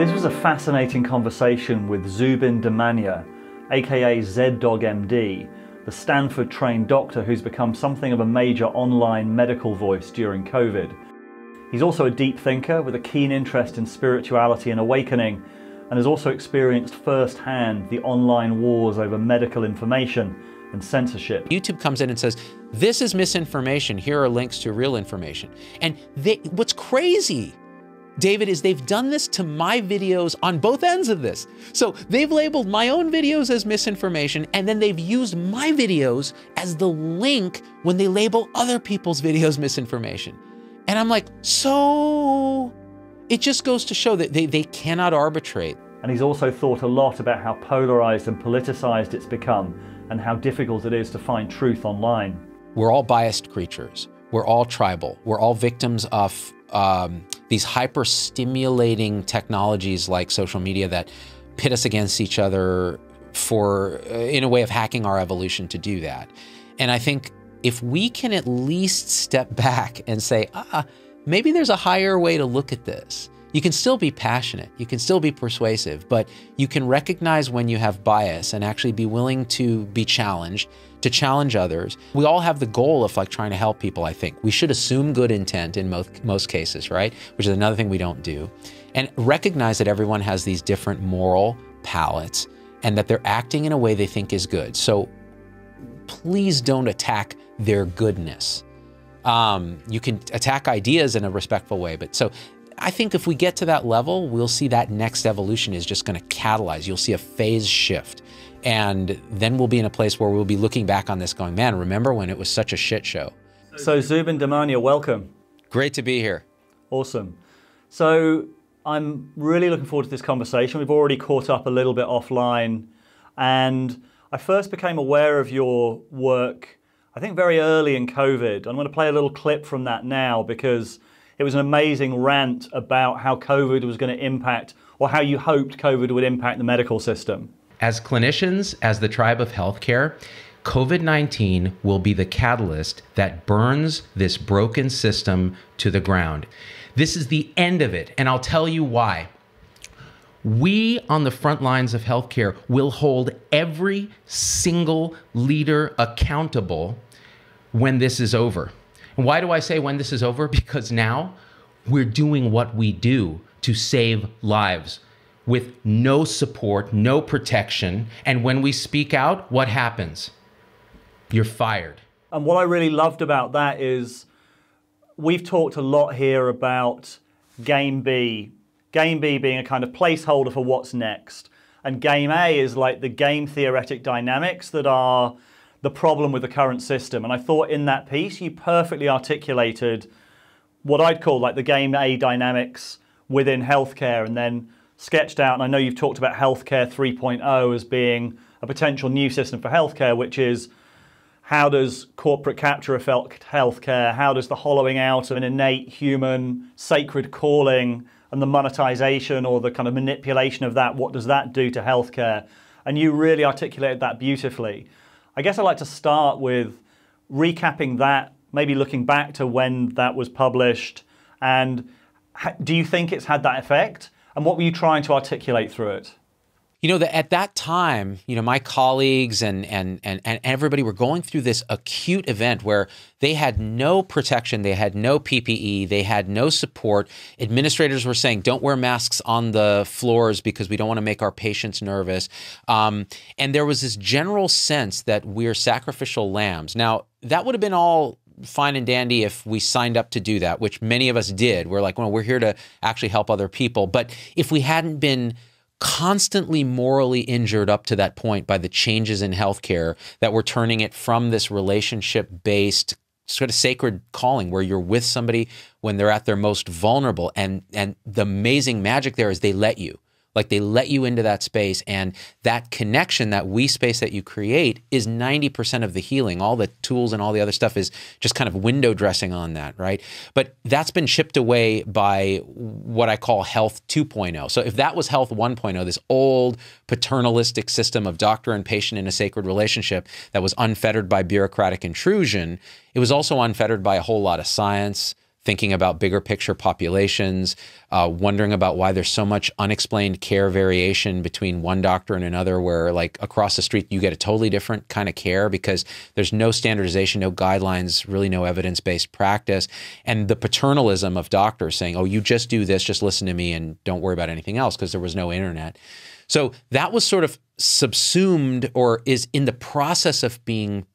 This was a fascinating conversation with Zubin Damania, aka ZDoggMD, the Stanford trained doctor who's become something of a major online medical voice during COVID. He's also a deep thinker with a keen interest in spirituality and awakening, and has also experienced firsthand the online wars over medical information and censorship. YouTube comes in and says, This is misinformation. Here are links to real information. And they, what's crazy David, is they've done this to my videos on both ends of this. So they've labeled my own videos as misinformation, and then they've used my videos as the link when they label other people's videos misinformation. And I'm like, so it just goes to show that they, they cannot arbitrate. And he's also thought a lot about how polarized and politicized it's become and how difficult it is to find truth online. We're all biased creatures. We're all tribal. We're all victims of um, these hyper stimulating technologies like social media that pit us against each other for, uh, in a way of hacking our evolution to do that. And I think if we can at least step back and say, ah, maybe there's a higher way to look at this. You can still be passionate, you can still be persuasive, but you can recognize when you have bias and actually be willing to be challenged to challenge others. We all have the goal of like trying to help people, I think. We should assume good intent in most, most cases, right? Which is another thing we don't do. And recognize that everyone has these different moral palettes and that they're acting in a way they think is good. So please don't attack their goodness. Um, you can attack ideas in a respectful way, but so I think if we get to that level, we'll see that next evolution is just going to catalyze. You'll see a phase shift. And then we'll be in a place where we'll be looking back on this going, man, remember when it was such a shit show? So, Zubin Damania, welcome. Great to be here. Awesome. So, I'm really looking forward to this conversation. We've already caught up a little bit offline. And I first became aware of your work, I think, very early in COVID. I'm going to play a little clip from that now because it was an amazing rant about how COVID was going to impact, or how you hoped COVID would impact the medical system. As clinicians, as the tribe of healthcare, COVID 19 will be the catalyst that burns this broken system to the ground. This is the end of it, and I'll tell you why. We on the front lines of healthcare will hold every single leader accountable when this is over. And why do I say when this is over? Because now we're doing what we do to save lives with no support, no protection. And when we speak out, what happens? You're fired. And what I really loved about that is we've talked a lot here about game B, game B being a kind of placeholder for what's next. And game A is like the game theoretic dynamics that are the problem with the current system. And I thought in that piece you perfectly articulated what I'd call like the game A dynamics within healthcare and then sketched out, and I know you've talked about healthcare 3.0 as being a potential new system for healthcare, which is how does corporate capture affect healthcare? How does the hollowing out of an innate human sacred calling and the monetization or the kind of manipulation of that, what does that do to healthcare? And you really articulated that beautifully. I guess I'd like to start with recapping that, maybe looking back to when that was published, and do you think it's had that effect? And what were you trying to articulate through it? You know that at that time, you know, my colleagues and, and and and everybody were going through this acute event where they had no protection, they had no PPE, they had no support. Administrators were saying, "Don't wear masks on the floors because we don't want to make our patients nervous." Um, and there was this general sense that we're sacrificial lambs. Now, that would have been all fine and dandy if we signed up to do that, which many of us did. We're like, well, we're here to actually help other people. But if we hadn't been constantly morally injured up to that point by the changes in healthcare that were turning it from this relationship based sort of sacred calling where you're with somebody when they're at their most vulnerable and and the amazing magic there is they let you like they let you into that space, and that connection, that we space that you create, is 90% of the healing. All the tools and all the other stuff is just kind of window dressing on that, right? But that's been chipped away by what I call health 2.0. So if that was health 1.0, this old paternalistic system of doctor and patient in a sacred relationship that was unfettered by bureaucratic intrusion, it was also unfettered by a whole lot of science thinking about bigger picture populations, uh, wondering about why there's so much unexplained care variation between one doctor and another, where like across the street you get a totally different kind of care because there's no standardization, no guidelines, really no evidence based practice. And the paternalism of doctors saying, oh, you just do this, just listen to me and don't worry about anything else because there was no internet. So that was sort of subsumed or is in the process of being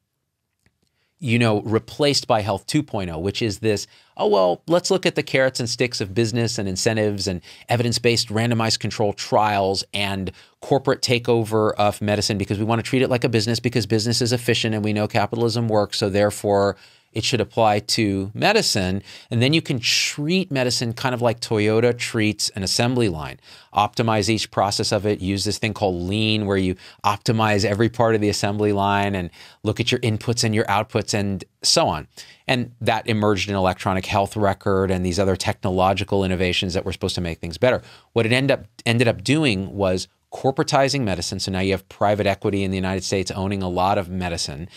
you know, replaced by Health 2.0, which is this, oh, well, let's look at the carrots and sticks of business and incentives and evidence based randomized control trials and corporate takeover of medicine because we want to treat it like a business because business is efficient and we know capitalism works. So therefore, it should apply to medicine. And then you can treat medicine kind of like Toyota treats an assembly line. Optimize each process of it, use this thing called lean, where you optimize every part of the assembly line and look at your inputs and your outputs and so on. And that emerged in electronic health record and these other technological innovations that were supposed to make things better. What it end up, ended up doing was corporatizing medicine. So now you have private equity in the United States owning a lot of medicine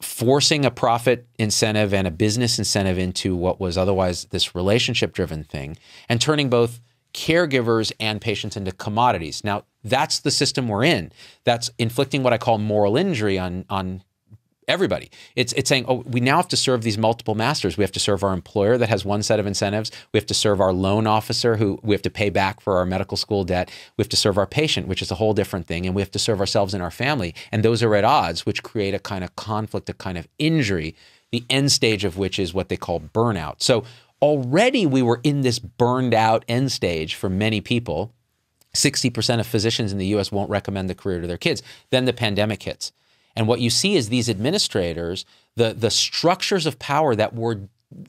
forcing a profit incentive and a business incentive into what was otherwise this relationship driven thing and turning both caregivers and patients into commodities. Now, that's the system we're in. That's inflicting what I call moral injury on on everybody. It's it's saying, oh, we now have to serve these multiple masters. We have to serve our employer that has one set of incentives. We have to serve our loan officer who we have to pay back for our medical school debt. We have to serve our patient, which is a whole different thing, and we have to serve ourselves and our family. And those are at odds, which create a kind of conflict, a kind of injury. The end stage of which is what they call burnout. So already we were in this burned out end stage for many people. 60% of physicians in the US won't recommend the career to their kids. Then the pandemic hits. And what you see is these administrators, the, the structures of power that were,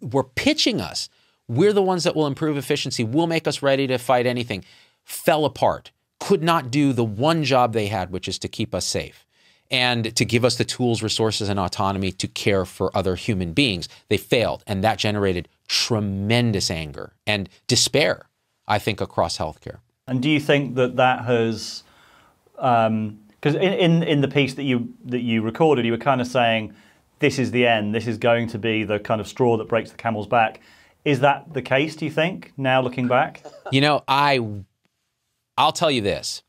were pitching us, we're the ones that will improve efficiency, will make us ready to fight anything, fell apart, could not do the one job they had, which is to keep us safe and to give us the tools, resources, and autonomy to care for other human beings. They failed, and that generated tremendous anger and despair, I think, across healthcare. And do you think that that has um, because in, in, in the piece that you that you recorded, you were kind of saying, "This is the end. This is going to be the kind of straw that breaks the camel's back." Is that the case? Do you think now looking back? You know, I I'll tell you this.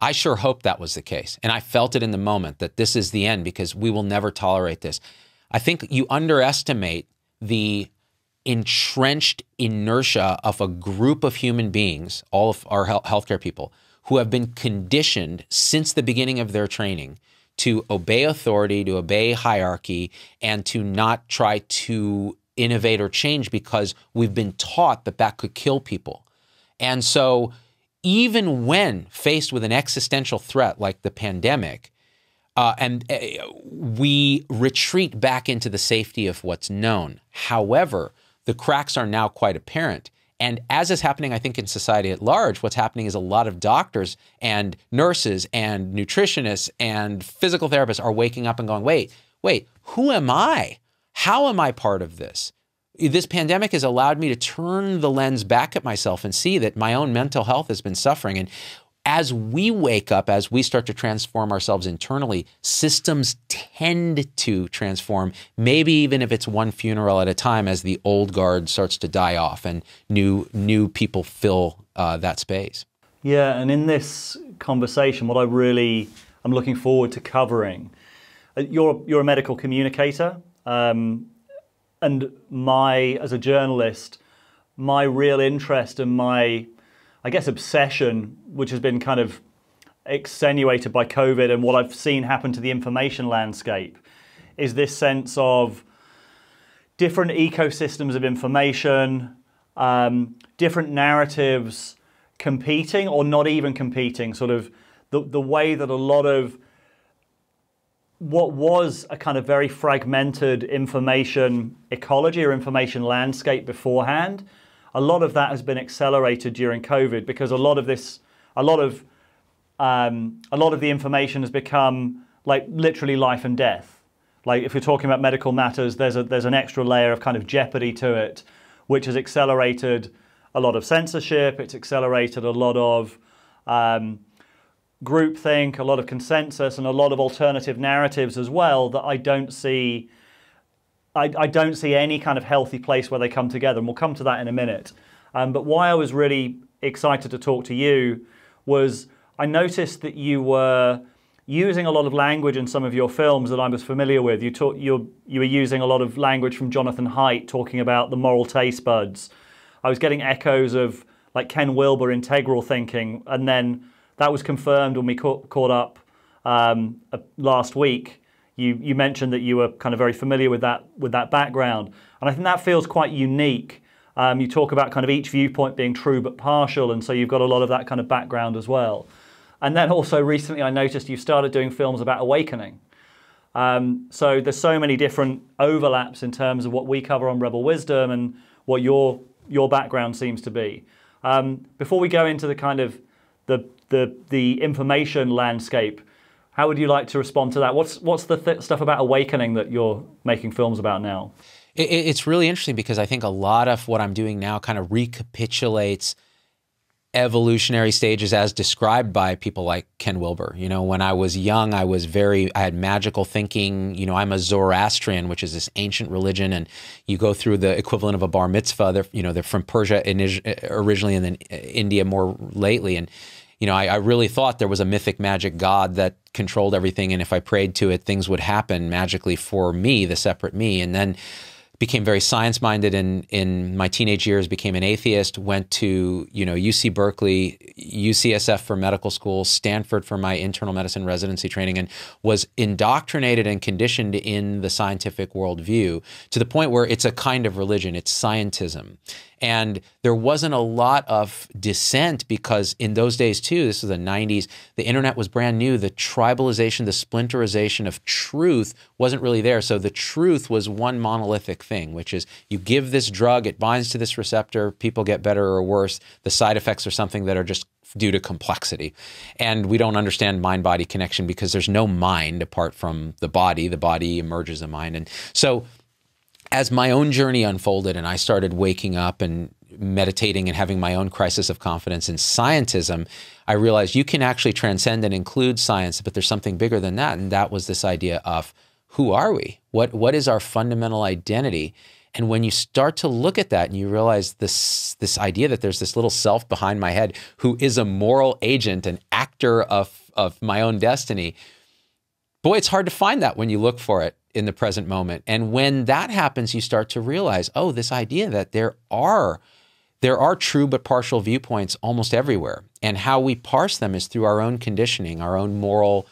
I sure hope that was the case, and I felt it in the moment that this is the end because we will never tolerate this. I think you underestimate the entrenched inertia of a group of human beings, all of our healthcare people, who have been conditioned since the beginning of their training to obey authority, to obey hierarchy, and to not try to innovate or change because we've been taught that that could kill people. And so, even when faced with an existential threat like the pandemic, uh, and uh, we retreat back into the safety of what's known. However, the cracks are now quite apparent. And as is happening, I think, in society at large, what's happening is a lot of doctors and nurses and nutritionists and physical therapists are waking up and going, wait, wait, who am I? How am I part of this? This pandemic has allowed me to turn the lens back at myself and see that my own mental health has been suffering. And as we wake up, as we start to transform ourselves internally, systems tend to transform, maybe even if it's one funeral at a time as the old guard starts to die off and new, new people fill uh, that space. Yeah, and in this conversation, what I really am looking forward to covering, uh, you're, you're a medical communicator, um, and my, as a journalist, my real interest and my I guess, obsession, which has been kind of extenuated by COVID and what I've seen happen to the information landscape, is this sense of different ecosystems of information, um, different narratives competing or not even competing, sort of the, the way that a lot of what was a kind of very fragmented information ecology or information landscape beforehand a lot of that has been accelerated during COVID because a lot of this, a lot of, um, a lot of the information has become like literally life and death. Like if you're talking about medical matters, there's a there's an extra layer of kind of jeopardy to it, which has accelerated a lot of censorship. It's accelerated a lot of um, groupthink, a lot of consensus, and a lot of alternative narratives as well that I don't see I, I, don't see any kind of healthy place where they come together, and we'll come to that in a minute. Um, but why I was really excited to talk to you was I noticed that you were using a lot of language in some of your films that I was familiar with. You, talk, you were using a lot of language from Jonathan Haidt talking about the moral taste buds. I was getting echoes of like Ken Wilber integral thinking, and then that was confirmed when we caught, caught up um, uh, last week. You you mentioned that you were kind of very familiar with that with that background, and I think that feels quite unique. Um, you talk about kind of each viewpoint being true but partial, and so you've got a lot of that kind of background as well. And then also recently, I noticed you started doing films about awakening. Um, so there's so many different overlaps in terms of what we cover on Rebel Wisdom and what your your background seems to be. Um, before we go into the kind of the the the information landscape, how would you like to respond to that? What's what's the th- stuff about awakening that you're making films about now? it's really interesting because I think a lot of what I'm doing now kind of recapitulates evolutionary stages as described by people like Ken Wilber. You know, when I was young, I was very, I had magical thinking. You know, I'm a Zoroastrian, which is this ancient religion, and you go through the equivalent of a bar mitzvah. They're, you know, they're from Persia originally and then India more lately. And, you know, I, I really thought there was a mythic magic god that controlled everything. And if I prayed to it, things would happen magically for me, the separate me. And then, became very science minded in in my teenage years became an atheist went to you know UC Berkeley UCSF for medical school Stanford for my internal medicine residency training and was indoctrinated and conditioned in the scientific worldview to the point where it's a kind of religion it's scientism and there wasn't a lot of dissent because in those days, too, this is the 90s, the internet was brand new. The tribalization, the splinterization of truth wasn't really there. So the truth was one monolithic thing, which is you give this drug, it binds to this receptor, people get better or worse. The side effects are something that are just due to complexity. And we don't understand mind body connection because there's no mind apart from the body. The body emerges a mind. And so as my own journey unfolded and I started waking up and meditating and having my own crisis of confidence in scientism, I realized you can actually transcend and include science, but there's something bigger than that. And that was this idea of who are we? What, what is our fundamental identity? And when you start to look at that and you realize this, this idea that there's this little self behind my head who is a moral agent, an actor of, of my own destiny, boy, it's hard to find that when you look for it in the present moment. And when that happens, you start to realize, oh, this idea that there are there are true but partial viewpoints almost everywhere. And how we parse them is through our own conditioning, our own moral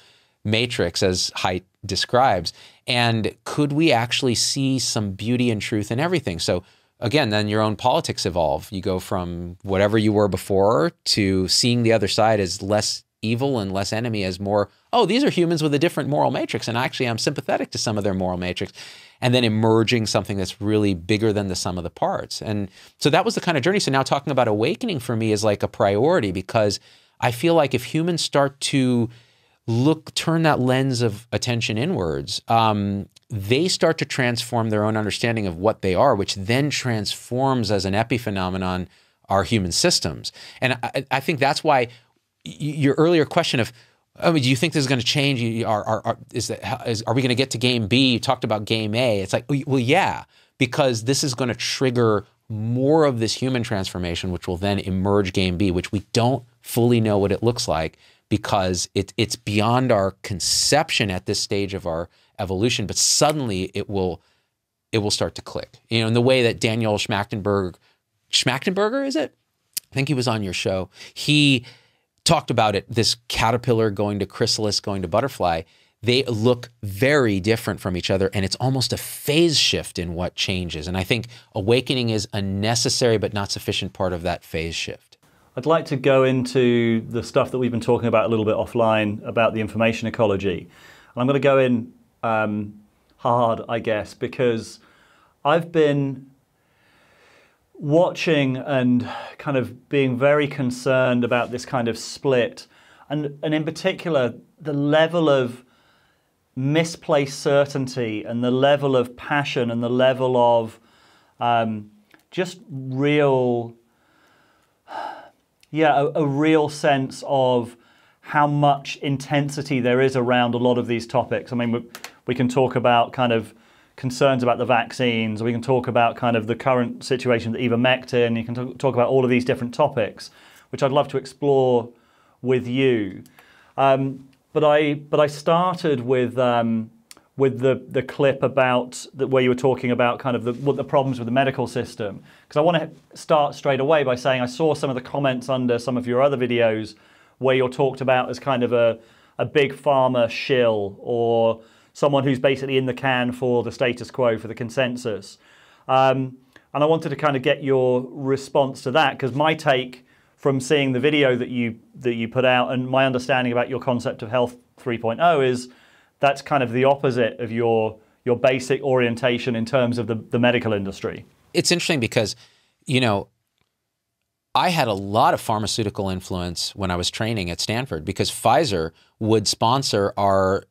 matrix, as Haidt describes. And could we actually see some beauty and truth in everything? So again, then your own politics evolve. You go from whatever you were before to seeing the other side as less evil and less enemy as more, oh, these are humans with a different moral matrix. And actually, I'm sympathetic to some of their moral matrix. And then emerging something that's really bigger than the sum of the parts. And so that was the kind of journey. So now talking about awakening for me is like a priority because I feel like if humans start to look, turn that lens of attention inwards, um, they start to transform their own understanding of what they are, which then transforms as an epiphenomenon our human systems. And I, I think that's why your earlier question of I mean, do you think this is going to change? Are, are, are, is that, is, are we going to get to game B? You talked about game A. It's like, well, yeah, because this is going to trigger more of this human transformation, which will then emerge game B, which we don't fully know what it looks like because it, it's beyond our conception at this stage of our evolution. But suddenly it will it will start to click. You know, in the way that Daniel Schmachtenberg, Schmachtenberger, is it? I think he was on your show. He talked about it this caterpillar going to chrysalis, going to butterfly. They look very different from each other, and it's almost a phase shift in what changes. And I think awakening is a necessary but not sufficient part of that phase shift. I'd like to go into the stuff that we've been talking about a little bit offline about the information ecology. And I'm going to go in um, hard, I guess, because I've been watching and kind of being very concerned about this kind of split, and, and in particular, the level of misplaced certainty and the level of passion and the level of um, just real, yeah, a, a real sense of how much intensity there is around a lot of these topics. I mean, we, we can talk about kind of concerns about the vaccines. We can talk about kind of the current situation with ivermectin. You can talk, talk about all of these different topics, which I'd love to explore with you. Um, but I but I started with um, with the the clip about the, where you were talking about kind of the, what the problems with the medical system because I want to start straight away by saying I saw some of the comments under some of your other videos where you're talked about as kind of a a big pharma shill or someone who's basically in the can for the status quo for the consensus. Um, and I wanted to kind of get your response to that because my take from seeing the video that you that you put out and my understanding about your concept of health 3.0 is that's kind of the opposite of your your basic orientation in terms of the, the medical industry. It's interesting because, you know, I had a lot of pharmaceutical influence when I was training at Stanford because Pfizer would sponsor our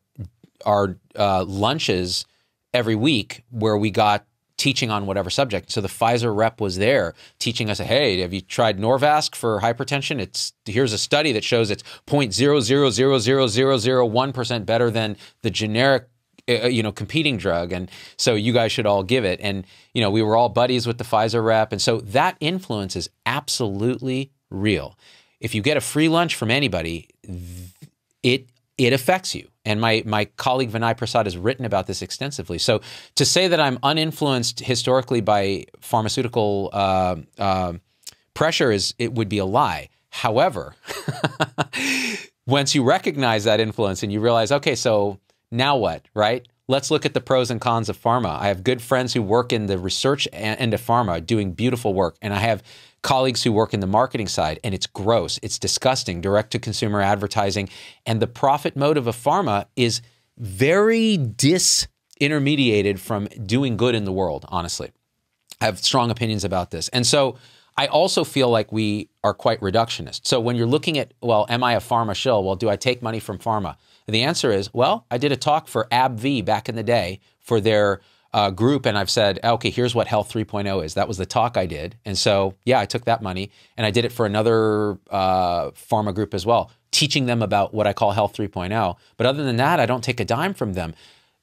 our uh, lunches every week where we got teaching on whatever subject. So the Pfizer rep was there teaching us, hey, have you tried Norvasc for hypertension? It's here's a study that shows it's 0.0000001% better than the generic uh, you know competing drug and so you guys should all give it and you know we were all buddies with the Pfizer rep and so that influence is absolutely real. If you get a free lunch from anybody, it it affects you. And my, my colleague Vinay Prasad has written about this extensively. So to say that I'm uninfluenced historically by pharmaceutical uh, uh, pressure is it would be a lie. However, once you recognize that influence and you realize, okay, so now what, right? Let's look at the pros and cons of pharma. I have good friends who work in the research end of pharma doing beautiful work, and I have colleagues who work in the marketing side, and it's gross, it's disgusting, direct to consumer advertising. And the profit motive of pharma is very disintermediated from doing good in the world, honestly. I have strong opinions about this. And so I also feel like we are quite reductionist. So when you're looking at, well, am I a pharma shill? Well, do I take money from pharma? The answer is, well, I did a talk for AbbVie back in the day for their uh, group and I've said, okay, here's what Health 3.0 is. That was the talk I did. And so, yeah, I took that money and I did it for another uh, pharma group as well, teaching them about what I call Health 3.0. But other than that, I don't take a dime from them.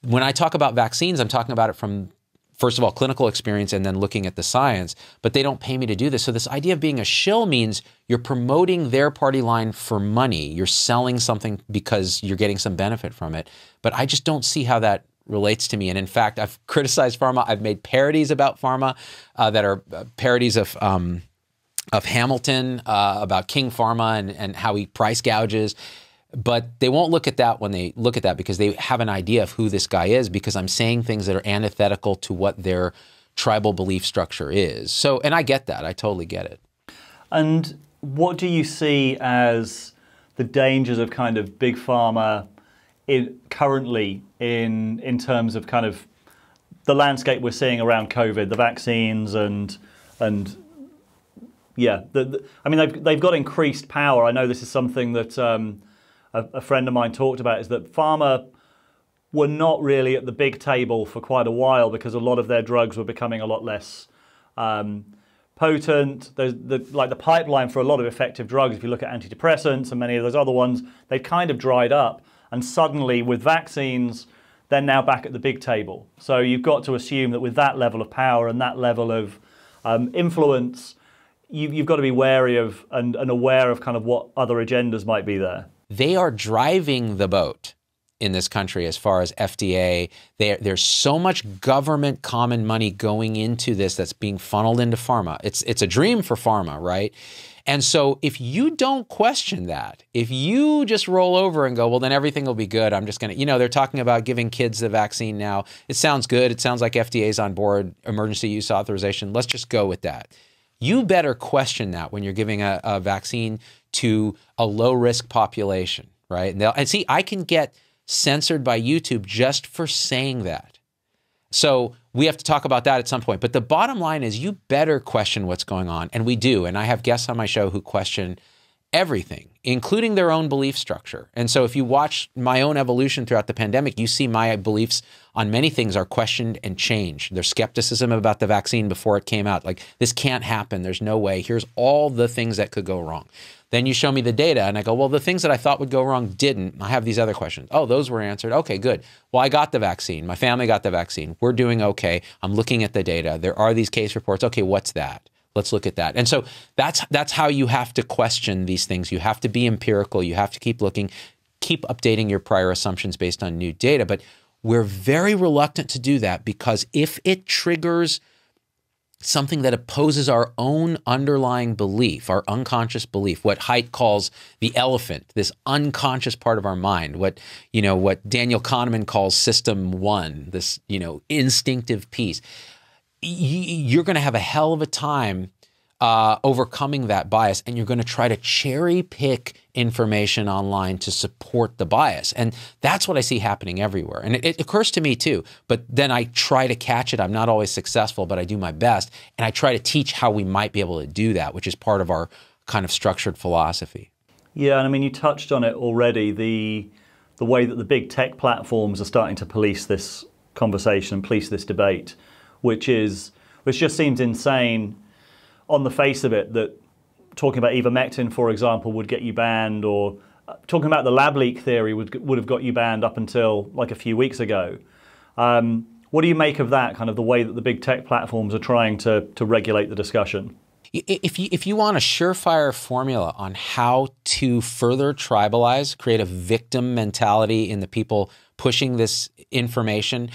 When I talk about vaccines, I'm talking about it from, first of all, clinical experience and then looking at the science, but they don't pay me to do this. So, this idea of being a shill means you're promoting their party line for money. You're selling something because you're getting some benefit from it. But I just don't see how that relates to me. And in fact, I've criticized pharma. I've made parodies about pharma uh, that are uh, parodies of um, of Hamilton uh, about King Pharma and, and how he price gouges. But they won't look at that when they look at that because they have an idea of who this guy is because I'm saying things that are antithetical to what their tribal belief structure is. So, and I get that. I totally get it. And what do you see as the dangers of kind of big pharma in, currently in in terms of kind of the landscape we're seeing around COVID, the vaccines, and and yeah, the, the, I mean they've they've got increased power. I know this is something that um, a, a, friend of mine talked about. Is that pharma were not really at the big table for quite a while because a lot of their drugs were becoming a lot less. Um, potent. There's the, like the pipeline for a lot of effective drugs. If you look at antidepressants and many of those other ones, they've kind of dried up. And suddenly, with vaccines, they're now back at the big table. So you've got to assume that with that level of power and that level of um, influence, you, have got to be wary of and, and aware of kind of what other agendas might be there. They are driving the boat in this country as far as FDA. There, there's so much government common money going into this that's being funneled into pharma. It's it's a dream for pharma, right? And so if you don't question that, if you just roll over and go, well, then everything will be good. I'm just going to, you know, they're talking about giving kids the vaccine now. It sounds good. It sounds like FDA's on board, emergency use authorization. Let's just go with that. You better question that when you're giving a, a vaccine to a low risk population, right? And, and see, I can get censored by YouTube just for saying that. So we have to talk about that at some point. But the bottom line is you better question what's going on. And we do. And I have guests on my show who question everything including their own belief structure. And so if you watch my own evolution throughout the pandemic, you see my beliefs on many things are questioned and changed. There's skepticism about the vaccine before it came out. Like, this can't happen. There's no way. Here's all the things that could go wrong. Then you show me the data, and I go, well, the things that I thought would go wrong didn't. I have these other questions. Oh, those were answered. Okay, good. Well, I got the vaccine. My family got the vaccine. We're doing okay. I'm looking at the data. There are these case reports. Okay, what's that? Let's look at that. And so that's that's how you have to question these things. You have to be empirical. You have to keep looking, keep updating your prior assumptions based on new data. But we're very reluctant to do that because if it triggers something that opposes our own underlying belief, our unconscious belief, what Haidt calls the elephant, this unconscious part of our mind, what you know, what Daniel Kahneman calls system one, this you know instinctive piece. You're going to have a hell of a time uh, overcoming that bias, and you're going to try to cherry pick information online to support the bias. And that's what I see happening everywhere. And it, it, occurs to me too, but then I try to catch it. I'm not always successful, but I do my best. And I try to teach how we might be able to do that, which is part of our kind of structured philosophy. Yeah, and I mean, you touched on it already the, the way that the big tech platforms are starting to police this conversation and police this debate, which is, which just seems insane on the face of it that talking about ivermectin, for example, would get you banned, or uh, talking about the lab leak theory would, would have got you banned up until like a few weeks ago. Um, what do you make of that, kind of the way that the big tech platforms are trying to, to regulate the discussion? If you, if you want a surefire formula on how to further tribalize, create a victim mentality in the people pushing this information,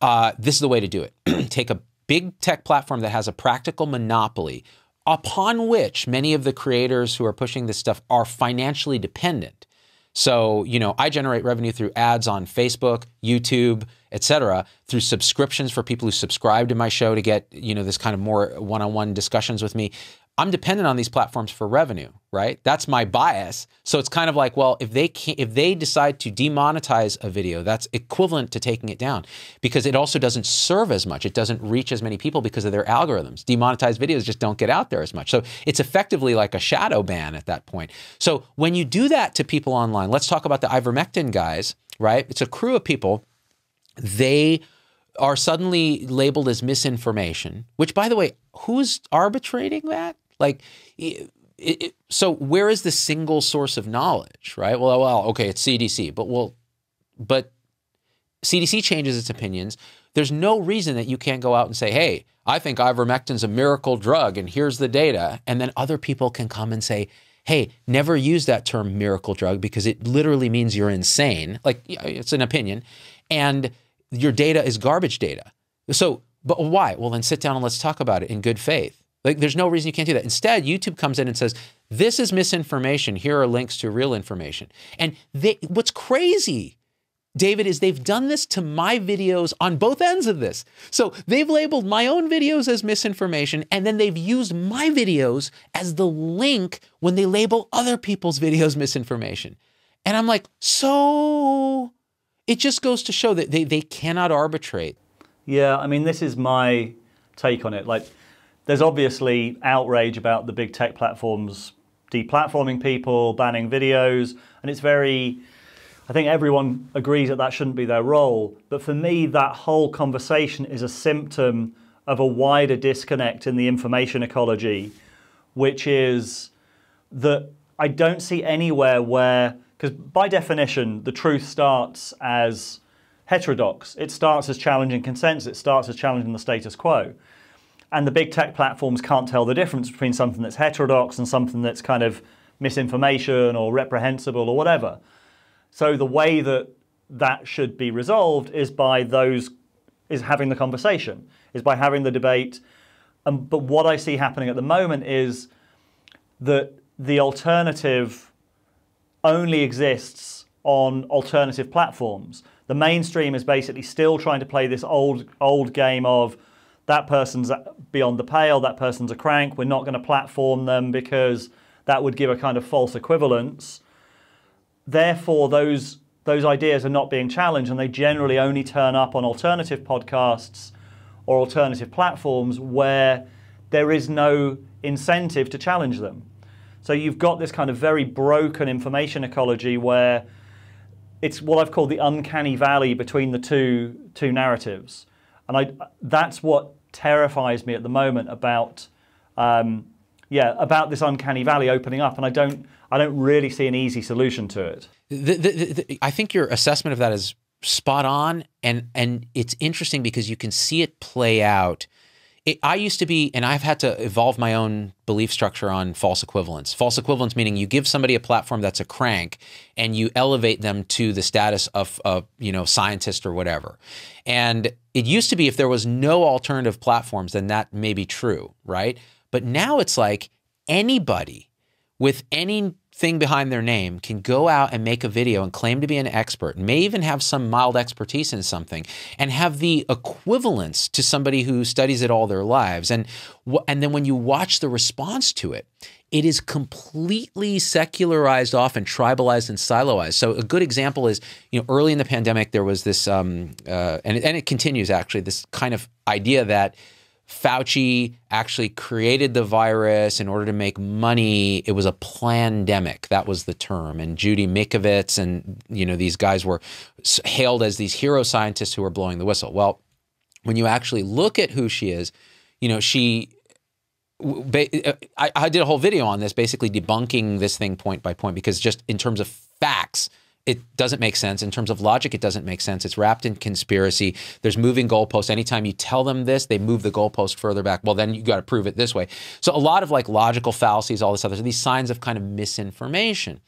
uh, this is the way to do it. Take a big tech platform that has a practical monopoly upon which many of the creators who are pushing this stuff are financially dependent. So, you know, I generate revenue through ads on Facebook, YouTube, etc., through subscriptions for people who subscribe to my show to get, you know, this kind of more one-on-one discussions with me. I'm dependent on these platforms for revenue, right? That's my bias. So it's kind of like, well, if they can if they decide to demonetize a video, that's equivalent to taking it down because it also doesn't serve as much. It doesn't reach as many people because of their algorithms. Demonetized videos just don't get out there as much. So it's effectively like a shadow ban at that point. So when you do that to people online, let's talk about the ivermectin guys, right? It's a crew of people. They are suddenly labeled as misinformation, which by the way, who's arbitrating that? Like, it, it, so where is the single source of knowledge, right? Well, well, okay, it's CDC, but well, but CDC changes its opinions. There's no reason that you can't go out and say, "Hey, I think ivermectin's a miracle drug, and here's the data," and then other people can come and say, "Hey, never use that term miracle drug because it literally means you're insane." Like it's an opinion, and your data is garbage data. So, but why? Well, then sit down and let's talk about it in good faith. Like, there's no reason you can't do that. Instead, YouTube comes in and says, "This is misinformation. Here are links to real information." And they, what's crazy, David, is they've done this to my videos on both ends of this. So they've labeled my own videos as misinformation, and then they've used my videos as the link when they label other people's videos misinformation. And I'm like, so it just goes to show that they, they cannot arbitrate. Yeah, I mean, this is my take on it. Like there's obviously outrage about the big tech platforms deplatforming people, banning videos, and it's very. I think everyone agrees that that shouldn't be their role. But for me, that whole conversation is a symptom of a wider disconnect in the information ecology, which is that I don't see anywhere where, because by definition, the truth starts as heterodox. It starts as challenging consensus, it starts as challenging the status quo and the big tech platforms can't tell the difference between something that's heterodox and something that's kind of misinformation or reprehensible or whatever. So the way that that should be resolved is by those is having the conversation, is by having the debate. Um, but what I see happening at the moment is that the alternative only exists on alternative platforms. The mainstream is basically still trying to play this old old game of that person's beyond the pale, that person's a crank, we're not going to platform them because that would give a kind of false equivalence. Therefore, those, those ideas are not being challenged and they generally only turn up on alternative podcasts or alternative platforms where there is no incentive to challenge them. So you've got this kind of very broken information ecology where it's what I've called the uncanny valley between the two two narratives, and I that's what terrifies me at the moment about um, yeah about this uncanny valley opening up, and I don't I don't really see an easy solution to it. The, the, the, I think your assessment of that is spot on, and and it's interesting because you can see it play out it, I used to be, and I've had to evolve my own belief structure on false equivalence. False equivalence meaning you give somebody a platform that's a crank, and you elevate them to the status of a you know scientist or whatever. And it used to be if there was no alternative platforms, then that may be true, right? But now it's like anybody with any thing behind their name can go out and make a video and claim to be an expert, may even have some mild expertise in something, and have the equivalence to somebody who studies it all their lives. And and then when you watch the response to it, it is completely secularized off and tribalized and siloized. So a good example is, you know, early in the pandemic, there was this, um, uh, and, and it continues actually, this kind of idea that Fauci actually created the virus in order to make money. It was a Plandemic. That was the term. And Judy Mikovits and you know these guys were hailed as these hero scientists who were blowing the whistle. Well, when you actually look at who she is, you know she. Uh, I, I did a whole video on this, basically debunking this thing point by point, because just in terms of facts, it doesn't make sense. In terms of logic, it doesn't make sense. It's wrapped in conspiracy. There's moving goalposts. Anytime you tell them this, they move the goalpost further back. Well, then you got to prove it this way. So a lot of like logical fallacies, all this other, so these signs of kind of misinformation.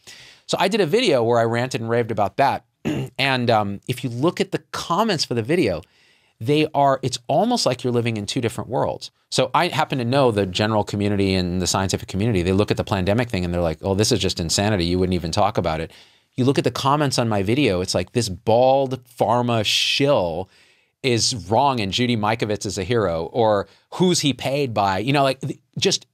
So I did a video where I ranted and raved about that. and um, if you look at the comments for the video, they are, it's almost like you're living in two different worlds. So I happen to know the general community and the scientific community. They look at the Plandemic thing and they're like, oh, this is just insanity. You wouldn't even talk about it you look at the comments on my video, it's like this bald pharma shill is wrong and Judy Mikovits is a hero, or who's he paid by? You know, like just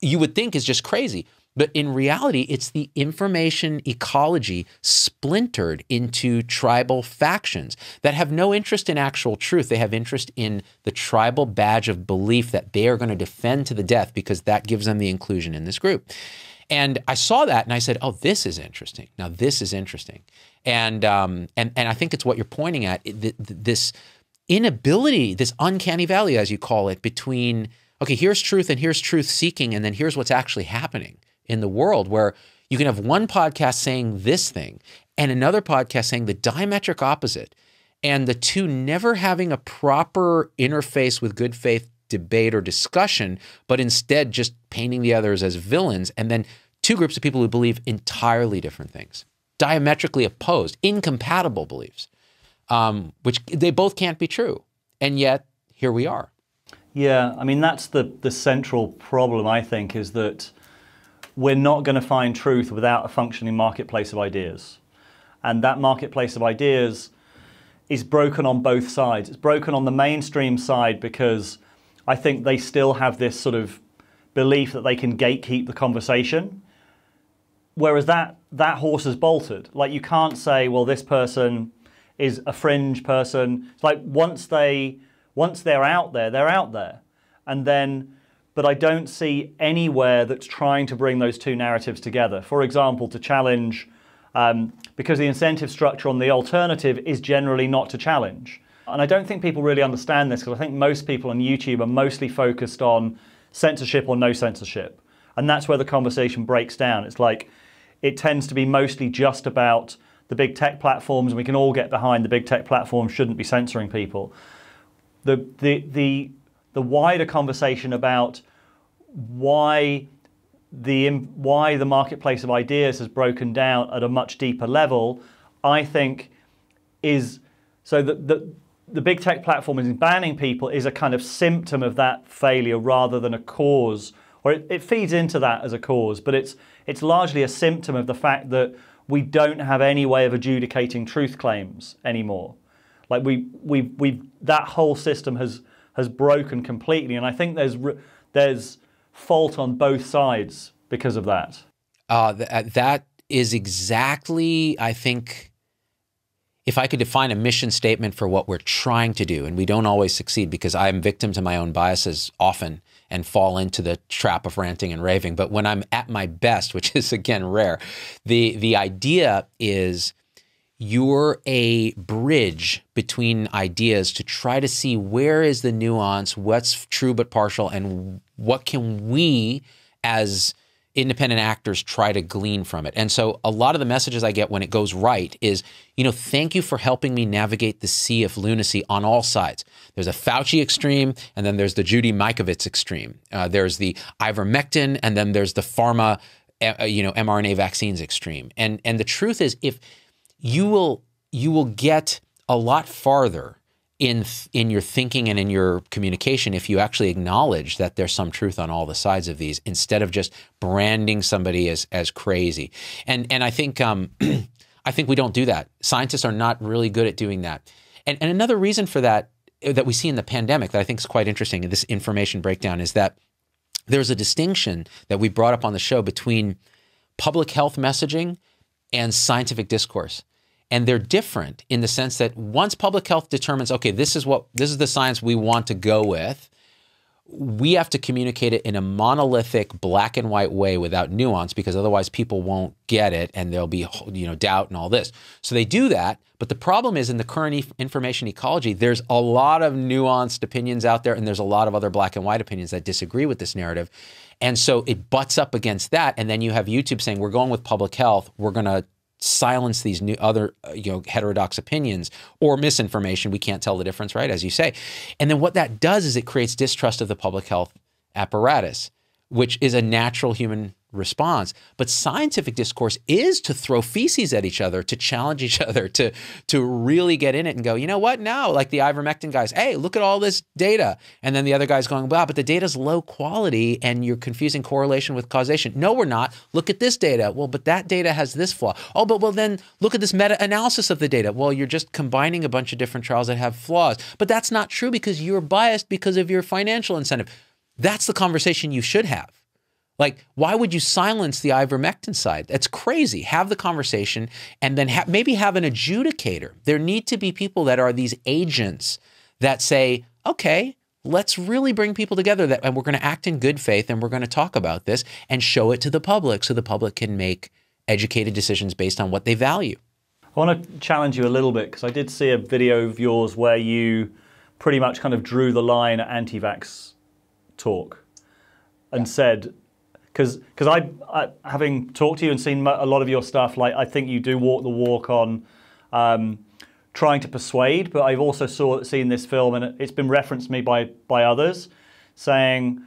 you would think is just crazy. But in reality, it's the information ecology splintered into tribal factions that have no interest in actual truth. They have interest in the tribal badge of belief that they are going to defend to the death because that gives them the inclusion in this group. And I saw that and I said, oh, this is interesting. Now, this is interesting. And, um, and, and I think it's what you're pointing at this inability, this uncanny valley, as you call it, between, okay, here's truth and here's truth seeking, and then here's what's actually happening in the world where you can have one podcast saying this thing and another podcast saying the diametric opposite and the two never having a proper interface with good faith debate or discussion, but instead just painting the others as villains. And then two groups of people who believe entirely different things, diametrically opposed, incompatible beliefs, um, which they both can't be true. And yet, here we are. Yeah, I mean, that's the, the central problem, I think, is that we're not going to find truth without a functioning marketplace of ideas. And that marketplace of ideas is broken on both sides. It's broken on the mainstream side because I think they still have this sort of belief that they can gatekeep the conversation. Whereas that that horse has bolted. Like you can't say, well, this person is a fringe person. It's like once they once they're out there, they're out there. And then but I don't see anywhere that's trying to bring those two narratives together. For example, to challenge, um, because the incentive structure on the alternative is generally not to challenge. And I don't think people really understand this because I think most people on YouTube are mostly focused on censorship or no censorship. And that's where the conversation breaks down. It's like it tends to be mostly just about the big tech platforms, and we can all get behind the big tech platforms shouldn't be censoring people. The, the, the, the wider conversation about why the, why the marketplace of ideas has broken down at a much deeper level, I think is so that the, the big tech platform is banning people is a kind of symptom of that failure rather than a cause, or it, it feeds into that as a cause, but it's it's largely a symptom of the fact that we don't have any way of adjudicating truth claims anymore. Like we we we that whole system has has broken completely, and I think there's there's fault on both sides because of that. Uh, th- that is exactly, I think, if I could define a mission statement for what we're trying to do, and we don't always succeed because I'm victim to my own biases often and fall into the trap of ranting and raving. But when I'm at my best, which is again rare, the the idea is you're a bridge between ideas to try to see where is the nuance, what's true but partial, and what can we as independent actors try to glean from it. And so a lot of the messages I get when it goes right is, you know, thank you for helping me navigate the sea of lunacy on all sides. There's a Fauci extreme, and then there's the Judy Mikovits extreme. Uh, there's the ivermectin, and then there's the pharma, uh, you know, mRNA vaccines extreme. And and the truth is, if you will you will get a lot farther in in your thinking and in your communication if you actually acknowledge that there's some truth on all the sides of these instead of just branding somebody as as crazy. And and I think um, I think we don't do that. Scientists are not really good at doing that. And and another reason for that that we see in the pandemic that I think is quite interesting in this information breakdown is that there's a distinction that we brought up on the show between public health messaging and scientific discourse and they're different in the sense that once public health determines okay this is what this is the science we want to go with we have to communicate it in a monolithic black and white way without nuance because otherwise people won't get it and there'll be you know doubt and all this. So they do that but the problem is in the current information ecology there's a lot of nuanced opinions out there and there's a lot of other black and white opinions that disagree with this narrative. And so it butts up against that. And then you have youtube saying we're going with public health. We're going to silence these new other uh, you know heterodox opinions or misinformation. We can't tell the difference right as you say. And then what that does is it creates distrust of the public health apparatus which is a natural human response. But scientific discourse is to throw feces at each other, to challenge each other, to to really get in it and go, you know what? Now, like the ivermectin guys, hey, look at all this data, and then the other guys going, wow, but the data's low quality, and you're confusing correlation with causation. No, we're not. Look at this data. Well, but that data has this flaw. Oh, but well, then look at this meta-analysis of the data. Well, you're just combining a bunch of different trials that have flaws. But that's not true because you're biased because of your financial incentive. That's the conversation you should have. Like, why would you silence the ivermectin side? That's crazy. Have the conversation and then ha maybe have an adjudicator. There need to be people that are these agents that say, okay, let's really bring people together that, and we're going to act in good faith and we're going to talk about this and show it to the public so the public can make educated decisions based on what they value. I want to challenge you a little bit because I did see a video of yours where you pretty much kind of drew the line at anti vax talk and yeah. said, because because I, I, having talked to you and seen a lot of your stuff, like I think you do walk the walk on um, trying to persuade. But I've also saw seen this film, and it's been referenced to me by by others, saying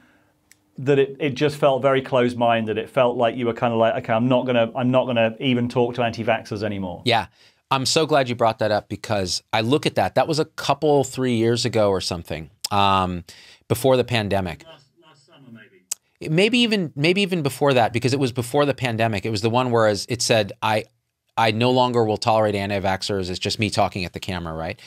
that it, it just felt very closed minded. It felt like you were kind of like, okay, I'm not gonna I'm not gonna even talk to anti vaxxers anymore. Yeah. I'm so glad you brought that up because I look at that. That was a couple, three years ago or something, um, before the pandemic maybe even maybe even before that because it was before the pandemic. It was the one where as it said I I no longer will tolerate anti-vaxxers. It's just me talking at the camera, right?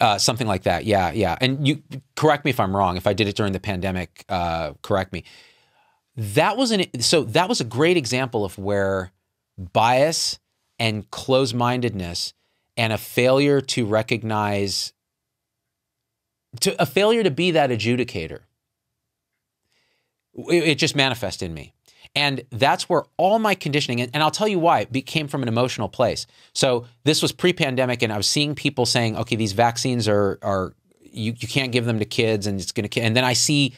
Uh, something like that. Yeah, yeah. And you correct me if I'm wrong. If I did it during the pandemic, uh, correct me. That was an so that was a great example of where bias and closed-mindedness and a failure to recognize to a failure to be that adjudicator it, just manifested in me. And that's where all my conditioning, and, I'll tell you why, it came from an emotional place. So this was pre-pandemic, and I was seeing people saying, "Okay, these vaccines are are you, you can't give them to kids, and it's going to." And then I see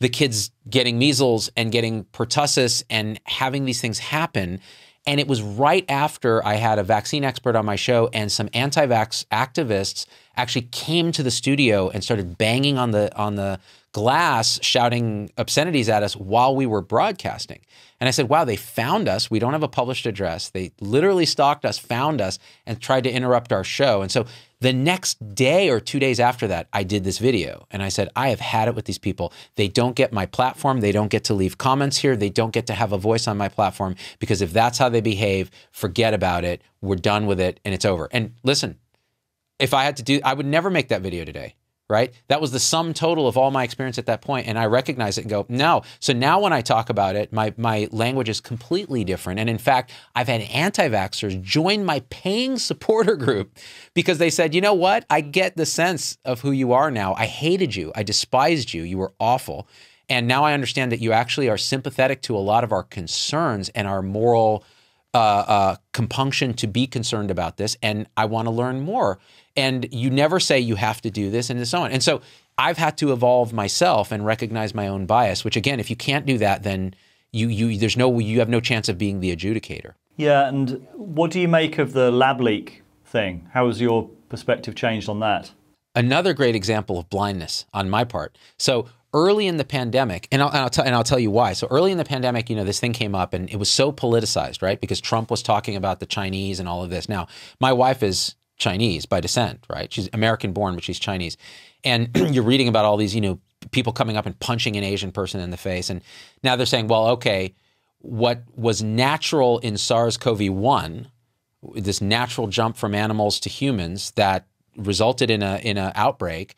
the kids getting measles and getting pertussis and having these things happen. And it was right after I had a vaccine expert on my show, and some anti-vax activists actually came to the studio and started banging on the on the glass shouting obscenities at us while we were broadcasting. And I said, wow, they found us. We don't have a published address. They literally stalked us, found us, and tried to interrupt our show. And so the next day or two days after that, I did this video. And I said, I have had it with these people. They don't get my platform. They don't get to leave comments here. They don't get to have a voice on my platform because if that's how they behave, forget about it. We're done with it and it's over. And listen, if I had to do, I would never make that video today right? That was the sum total of all my experience at that point, and I recognize it and go, no. So now when I talk about it, my my language is completely different. And in fact, I've had anti-vaxxers join my paying supporter group because they said, you know what? I get the sense of who you are now. I hated you. I despised you. You were awful. And now I understand that you actually are sympathetic to a lot of our concerns and our moral uh, uh, compunction to be concerned about this. And I want to learn more. And you never say you have to do this and so on. And so I've had to evolve myself and recognize my own bias, which again, if you can't do that, then you, you there's no you have no chance of being the adjudicator. Yeah, and what do you make of the lab leak thing? How has your perspective changed on that? Another great example of blindness on my part. So early in the pandemic, and I'll, and I'll, t- and I'll tell you why. So early in the pandemic, you know, this thing came up and it was so politicized, right? Because Trump was talking about the Chinese and all of this. Now, my wife is Chinese by descent, right? She's American born, but she's Chinese. And you're reading about all these, you know, people coming up and punching an Asian person in the face. And now they're saying, well, okay, what was natural in SARS CoV 1, this natural jump from animals to humans that resulted in a in an outbreak,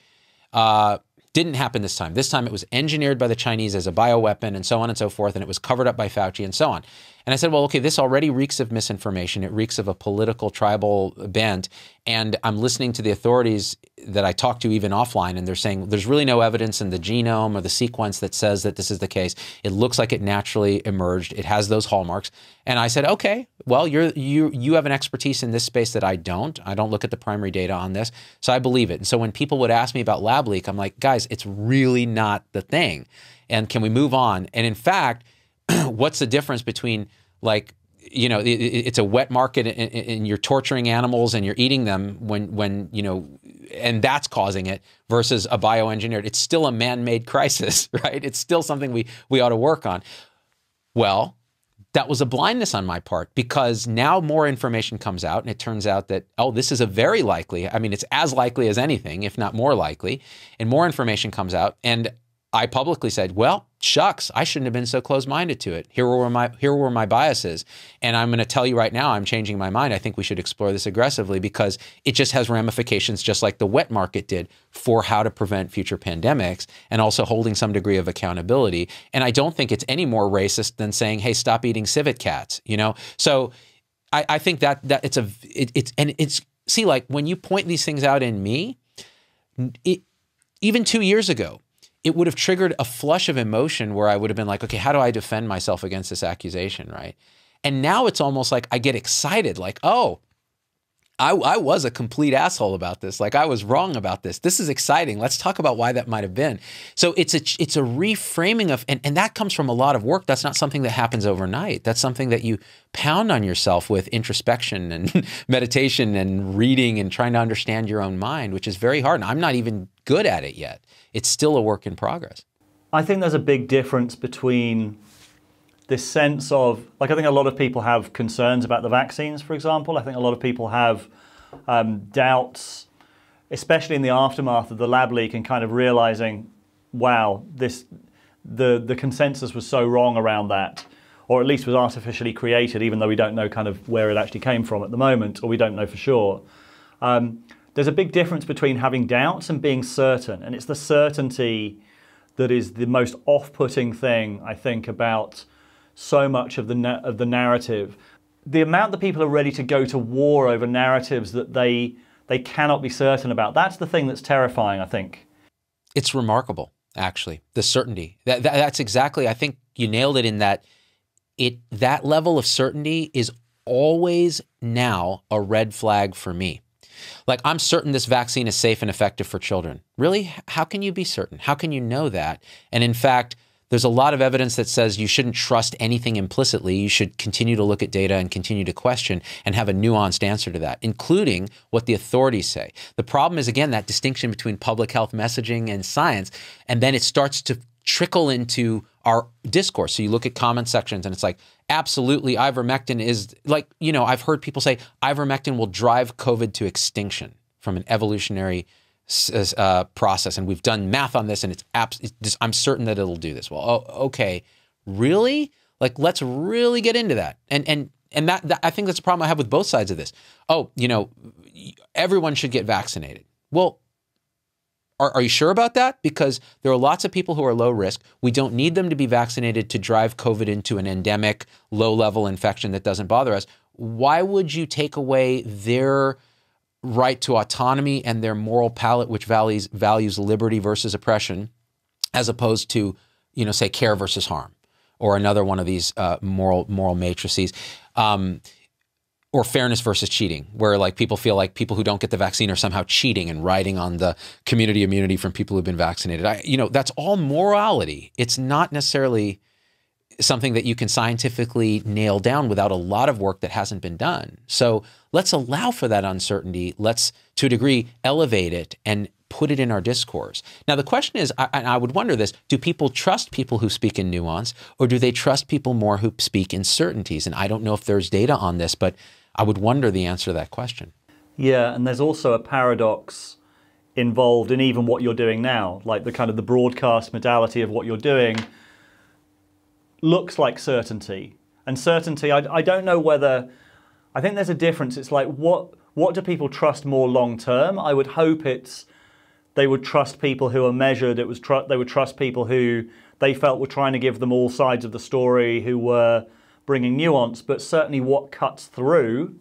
uh, didn't happen this time. This time it was engineered by the Chinese as a bioweapon and so on and so forth, and it was covered up by Fauci and so on. And I said, well, okay, this already reeks of misinformation. It reeks of a political tribal bent. And I'm listening to the authorities that I talk to even offline, and they're saying there's really no evidence in the genome or the sequence that says that this is the case. It looks like it naturally emerged. It has those hallmarks. And I said, okay, well, you're you you have an expertise in this space that I don't. I don't look at the primary data on this, so I believe it. And so when people would ask me about lab leak, I'm like, guys, it's really not the thing. And can we move on? And in fact, what's the difference between like you know it, it's a wet market and, and, you're torturing animals and you're eating them when when you know and that's causing it versus a bioengineered it's still a man-made crisis right? It's still something we we ought to work on. Well that was a blindness on my part because now more information comes out and it turns out that oh this is a very likely i mean it's as likely as anything if not more likely and more information comes out. And I publicly said, "Well, shucks, I shouldn't have been so close-minded to it. Here were my here were my biases, and I'm going to tell you right now, I'm changing my mind. I think we should explore this aggressively because it just has ramifications, just like the wet market did, for how to prevent future pandemics, and also holding some degree of accountability. And I don't think it's any more racist than saying, "Hey, stop eating civet cats." You know, so I, I think that that it's a it, it's and it's see like when you point these things out in me, it, even two years ago it would have triggered a flush of emotion where I would have been like, okay, how do I defend myself against this accusation, right? And now it's almost like I get excited, like, oh, I, I was a complete asshole about this. Like I was wrong about this. This is exciting. Let's talk about why that might have been. So it's a it's a reframing of and, and that comes from a lot of work. That's not something that happens overnight. That's something that you pound on yourself with introspection and meditation and reading and trying to understand your own mind, which is very hard. And I'm not even good at it yet it's still a work in progress. I think there's a big difference between this sense of, like, I think a lot of people have concerns about the vaccines, for example. I think a lot of people have um, doubts, especially in the aftermath of the lab leak and kind of realizing, wow, this the the consensus was so wrong around that, or at least was artificially created, even though we don't know kind of where it actually came from at the moment, or we don't know for sure. Um, there's a big difference between having doubts and being certain, and it's the certainty that is the most off-putting thing I think about so much of the na- of the narrative. The amount that people are ready to go to war over narratives that they they cannot be certain about. That's the thing that's terrifying, I think. It's remarkable, actually, the certainty. That, that that's exactly. I think you nailed it in that it that level of certainty is always now a red flag for me. Like, I'm certain this vaccine is safe and effective for children. Really? How can you be certain? How can you know that? And in fact, there's a lot of evidence that says you shouldn't trust anything implicitly. You should continue to look at data and continue to question and have a nuanced answer to that, including what the authorities say. The problem is, again, that distinction between public health messaging and science. And then it starts to trickle into our discourse. So you look at comment sections and it's like, absolutely, ivermectin is like, you know, I've heard people say ivermectin will drive COVID to extinction from an evolutionary uh, process. And we've done math on this and it's, abs- I'm certain that it'll do this. Well, oh, okay, really? Like, let's really get into that. And, and, and that, that I think that's a problem I have with both sides of this. Oh, you know, everyone should get vaccinated. Well, Are, are you sure about that? Because there are lots of people who are low risk. We don't need them to be vaccinated to drive COVID into an endemic, low level infection that doesn't bother us. Why would you take away their right to autonomy and their moral palate, which values, values liberty versus oppression, as opposed to, you know, say care versus harm, or another one of these uh, moral moral matrices? Um, or fairness versus cheating, where like people feel like people who don't get the vaccine are somehow cheating and riding on the community immunity from people who've been vaccinated. I, you know, that's all morality. It's not necessarily something that you can scientifically nail down without a lot of work that hasn't been done. So let's allow for that uncertainty. Let's, to a degree, elevate it and put it in our discourse. Now, the question is, I, and I would wonder this do people trust people who speak in nuance, or do they trust people more who speak in certainties? And I don't know if there's data on this, but I would wonder the answer to that question. Yeah, and there's also a paradox involved in even what you're doing now, like the kind of the broadcast modality of what you're doing looks like certainty. And certainty, I, I don't know whether, I think there's a difference. It's like, what, what do people trust more long term? I would hope it's, they would trust people who are measured. It was tr- they would trust people who they felt were trying to give them all sides of the story, who were bringing nuance, but certainly what cuts through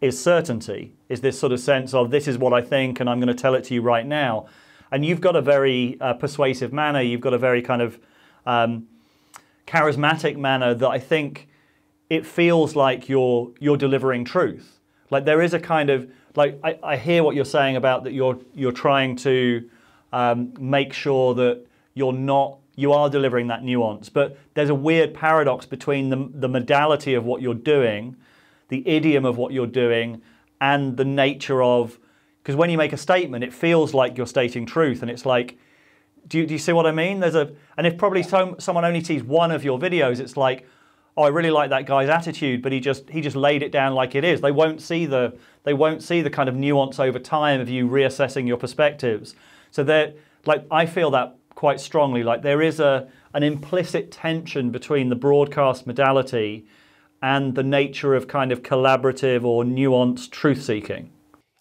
is certainty, is this sort of sense of this is what I think and I'm going to tell it to you right now. And you've got a very uh, persuasive manner, you've got a very kind of um, charismatic manner that I think it feels like you're you're delivering truth. Like there is a kind of like I, I hear what you're saying about that you're you're trying to um, make sure that you're not you are delivering that nuance. But there's a weird paradox between the, the modality of what you're doing, the idiom of what you're doing, and the nature of, because when you make a statement, it feels like you're stating truth. And it's like, do you, do you see what I mean? There's a, and if probably so, someone only sees one of your videos, it's like, oh, I really like that guy's attitude, but he just he just laid it down like it is. They won't see the they won't see the kind of nuance over time of you reassessing your perspectives. So they're like I feel that quite strongly. Like there is a an implicit tension between the broadcast modality and the nature of kind of collaborative or nuanced truth seeking.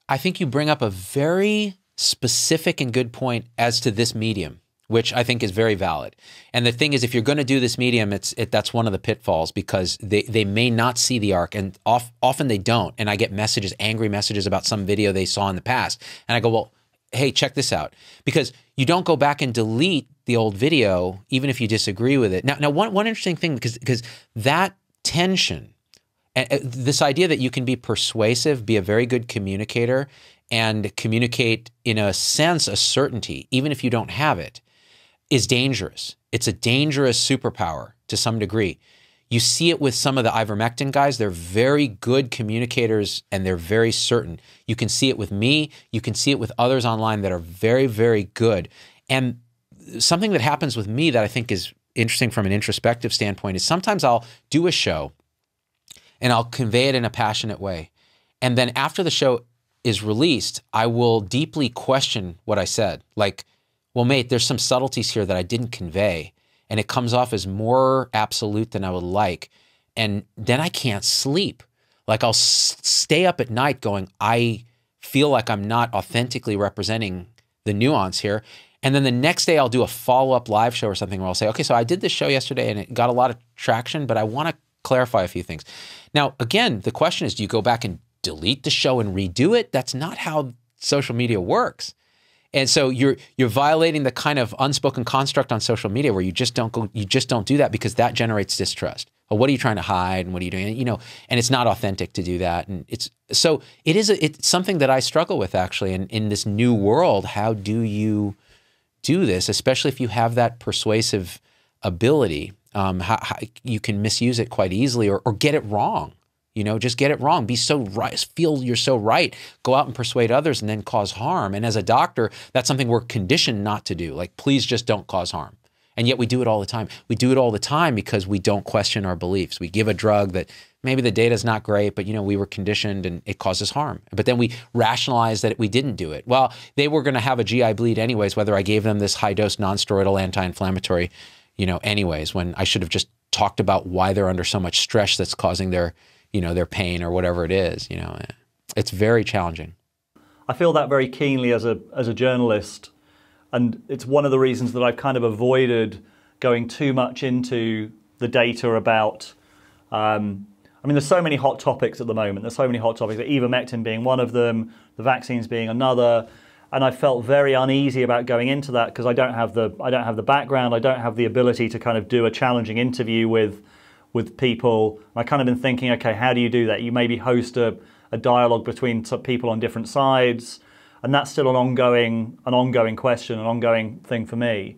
I think you bring up a very specific and good point as to this medium, which I think is very valid. And the thing is, if you're going to do this medium, it's it, that's one of the pitfalls because they, they may not see the arc, and off, often they don't. And I get messages, angry messages about some video they saw in the past, and I go, well, hey, check this out. Because you don't go back and delete the old video, even if you disagree with it. Now, now one, one interesting thing, because, because that tension, and uh, this idea that you can be persuasive, be a very good communicator, and communicate in a sense a certainty, even if you don't have it, is dangerous. It's a dangerous superpower to some degree. You see it with some of the ivermectin guys. They're very good communicators and they're very certain. You can see it with me. You can see it with others online that are very, very good. And something that happens with me that I think is interesting from an introspective standpoint is sometimes I'll do a show and I'll convey it in a passionate way. And then after the show is released, I will deeply question what I said. Like, well, mate, there's some subtleties here that I didn't convey and it comes off as more absolute than I would like. And then I can't sleep. Like I'll stay up at night going, I feel like I'm not authentically representing the nuance here. And then the next day I'll do a follow up live show or something where I'll say, okay, so I did this show yesterday and it got a lot of traction, but I want to clarify a few things. Now, again, the question is do you go back and delete the show and redo it? That's not how social media works. And so you're you're violating the kind of unspoken construct on social media where you just don't go you just don't do that because that generates distrust. Well, what are you trying to hide and what are you doing? You know, and it's not authentic to do that. And it's so it is a, it's something that I struggle with actually. And in this new world, how do you do this, especially if you have that persuasive ability? Um, how, how, you can misuse it quite easily or, or get it wrong. You know, just get it wrong. Be so right. Feel you're so right. Go out and persuade others and then cause harm. And as a doctor, that's something we're conditioned not to do. Like, please just don't cause harm. And yet we do it all the time. We do it all the time because we don't question our beliefs. We give a drug that maybe the data is not great, but you know, we were conditioned and it causes harm. But then we rationalize that we didn't do it. Well, they were going to have a GI bleed anyways, whether I gave them this high dose nonsteroidal anti-inflammatory, you know, anyways, when I should have just talked about why they're under so much stress that's causing their you know, their pain or whatever it is. You know, it's very challenging. I feel that very keenly as a as a journalist and it's one of the reasons that I've kind of avoided going too much into the data about. Um, I mean, there's so many hot topics at the moment. There's so many hot topics. Ivermectin being one of them, the vaccines being another, and I felt very uneasy about going into that because I don't have the I don't have the background. I don't have the ability to kind of do a challenging interview with with people. I kind of been thinking, okay, how do you do that? You maybe host a, a dialogue between people on different sides, and that's still an ongoing an ongoing question, an ongoing thing for me.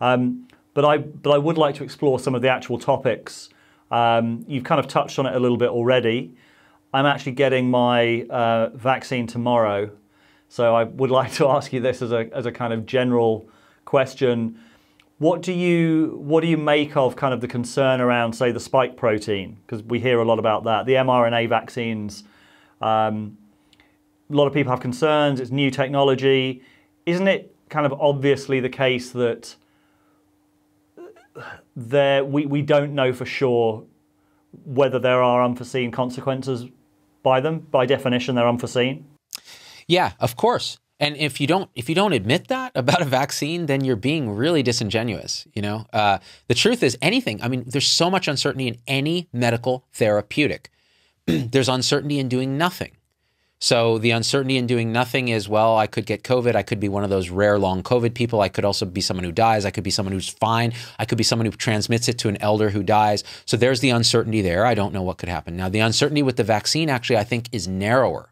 Um, but I but I would like to explore some of the actual topics. Um, you've kind of touched on it a little bit already. I'm actually getting my uh, vaccine tomorrow, so I would like to ask you this as a as a kind of general question. What do you what do you make of kind of the concern around, say, the spike protein? Because we hear a lot about that. The mRNA vaccines. Um, a lot of people have concerns. It's new technology. Isn't it kind of obviously the case that there we, we don't know for sure whether there are unforeseen consequences by them? By definition, they're unforeseen. Yeah, of course. And if you don't if you don't admit that about a vaccine, then you're being really disingenuous. You know, uh, the truth is anything. I mean, there's so much uncertainty in any medical therapeutic. there's uncertainty in doing nothing. So the uncertainty in doing nothing is, well, I could get COVID. I could be one of those rare long COVID people. I could also be someone who dies. I could be someone who's fine. I could be someone who transmits it to an elder who dies. So there's the uncertainty there. I don't know what could happen. Now, the uncertainty with the vaccine actually, I think, is narrower.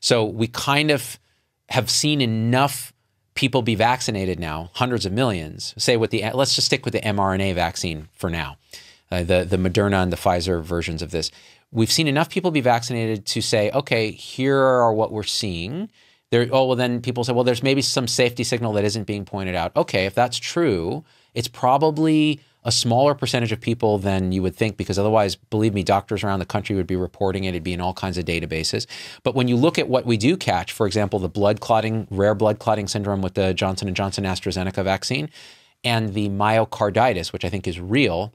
So we kind of have seen enough people be vaccinated now, hundreds of millions. Say with the let's just stick with the mRNA vaccine for now, uh, the the Moderna and the Pfizer versions of this we've seen enough people be vaccinated to say, okay, here are what we're seeing. There, oh, well, then people say, well, there's maybe some safety signal that isn't being pointed out. Okay, if that's true, it's probably a smaller percentage of people than you would think, because otherwise, believe me, doctors around the country would be reporting it. It'd be in all kinds of databases. But when you look at what we do catch, for example, the blood clotting, rare blood clotting syndrome with the Johnson and Johnson AstraZeneca vaccine, and the myocarditis, which I think is real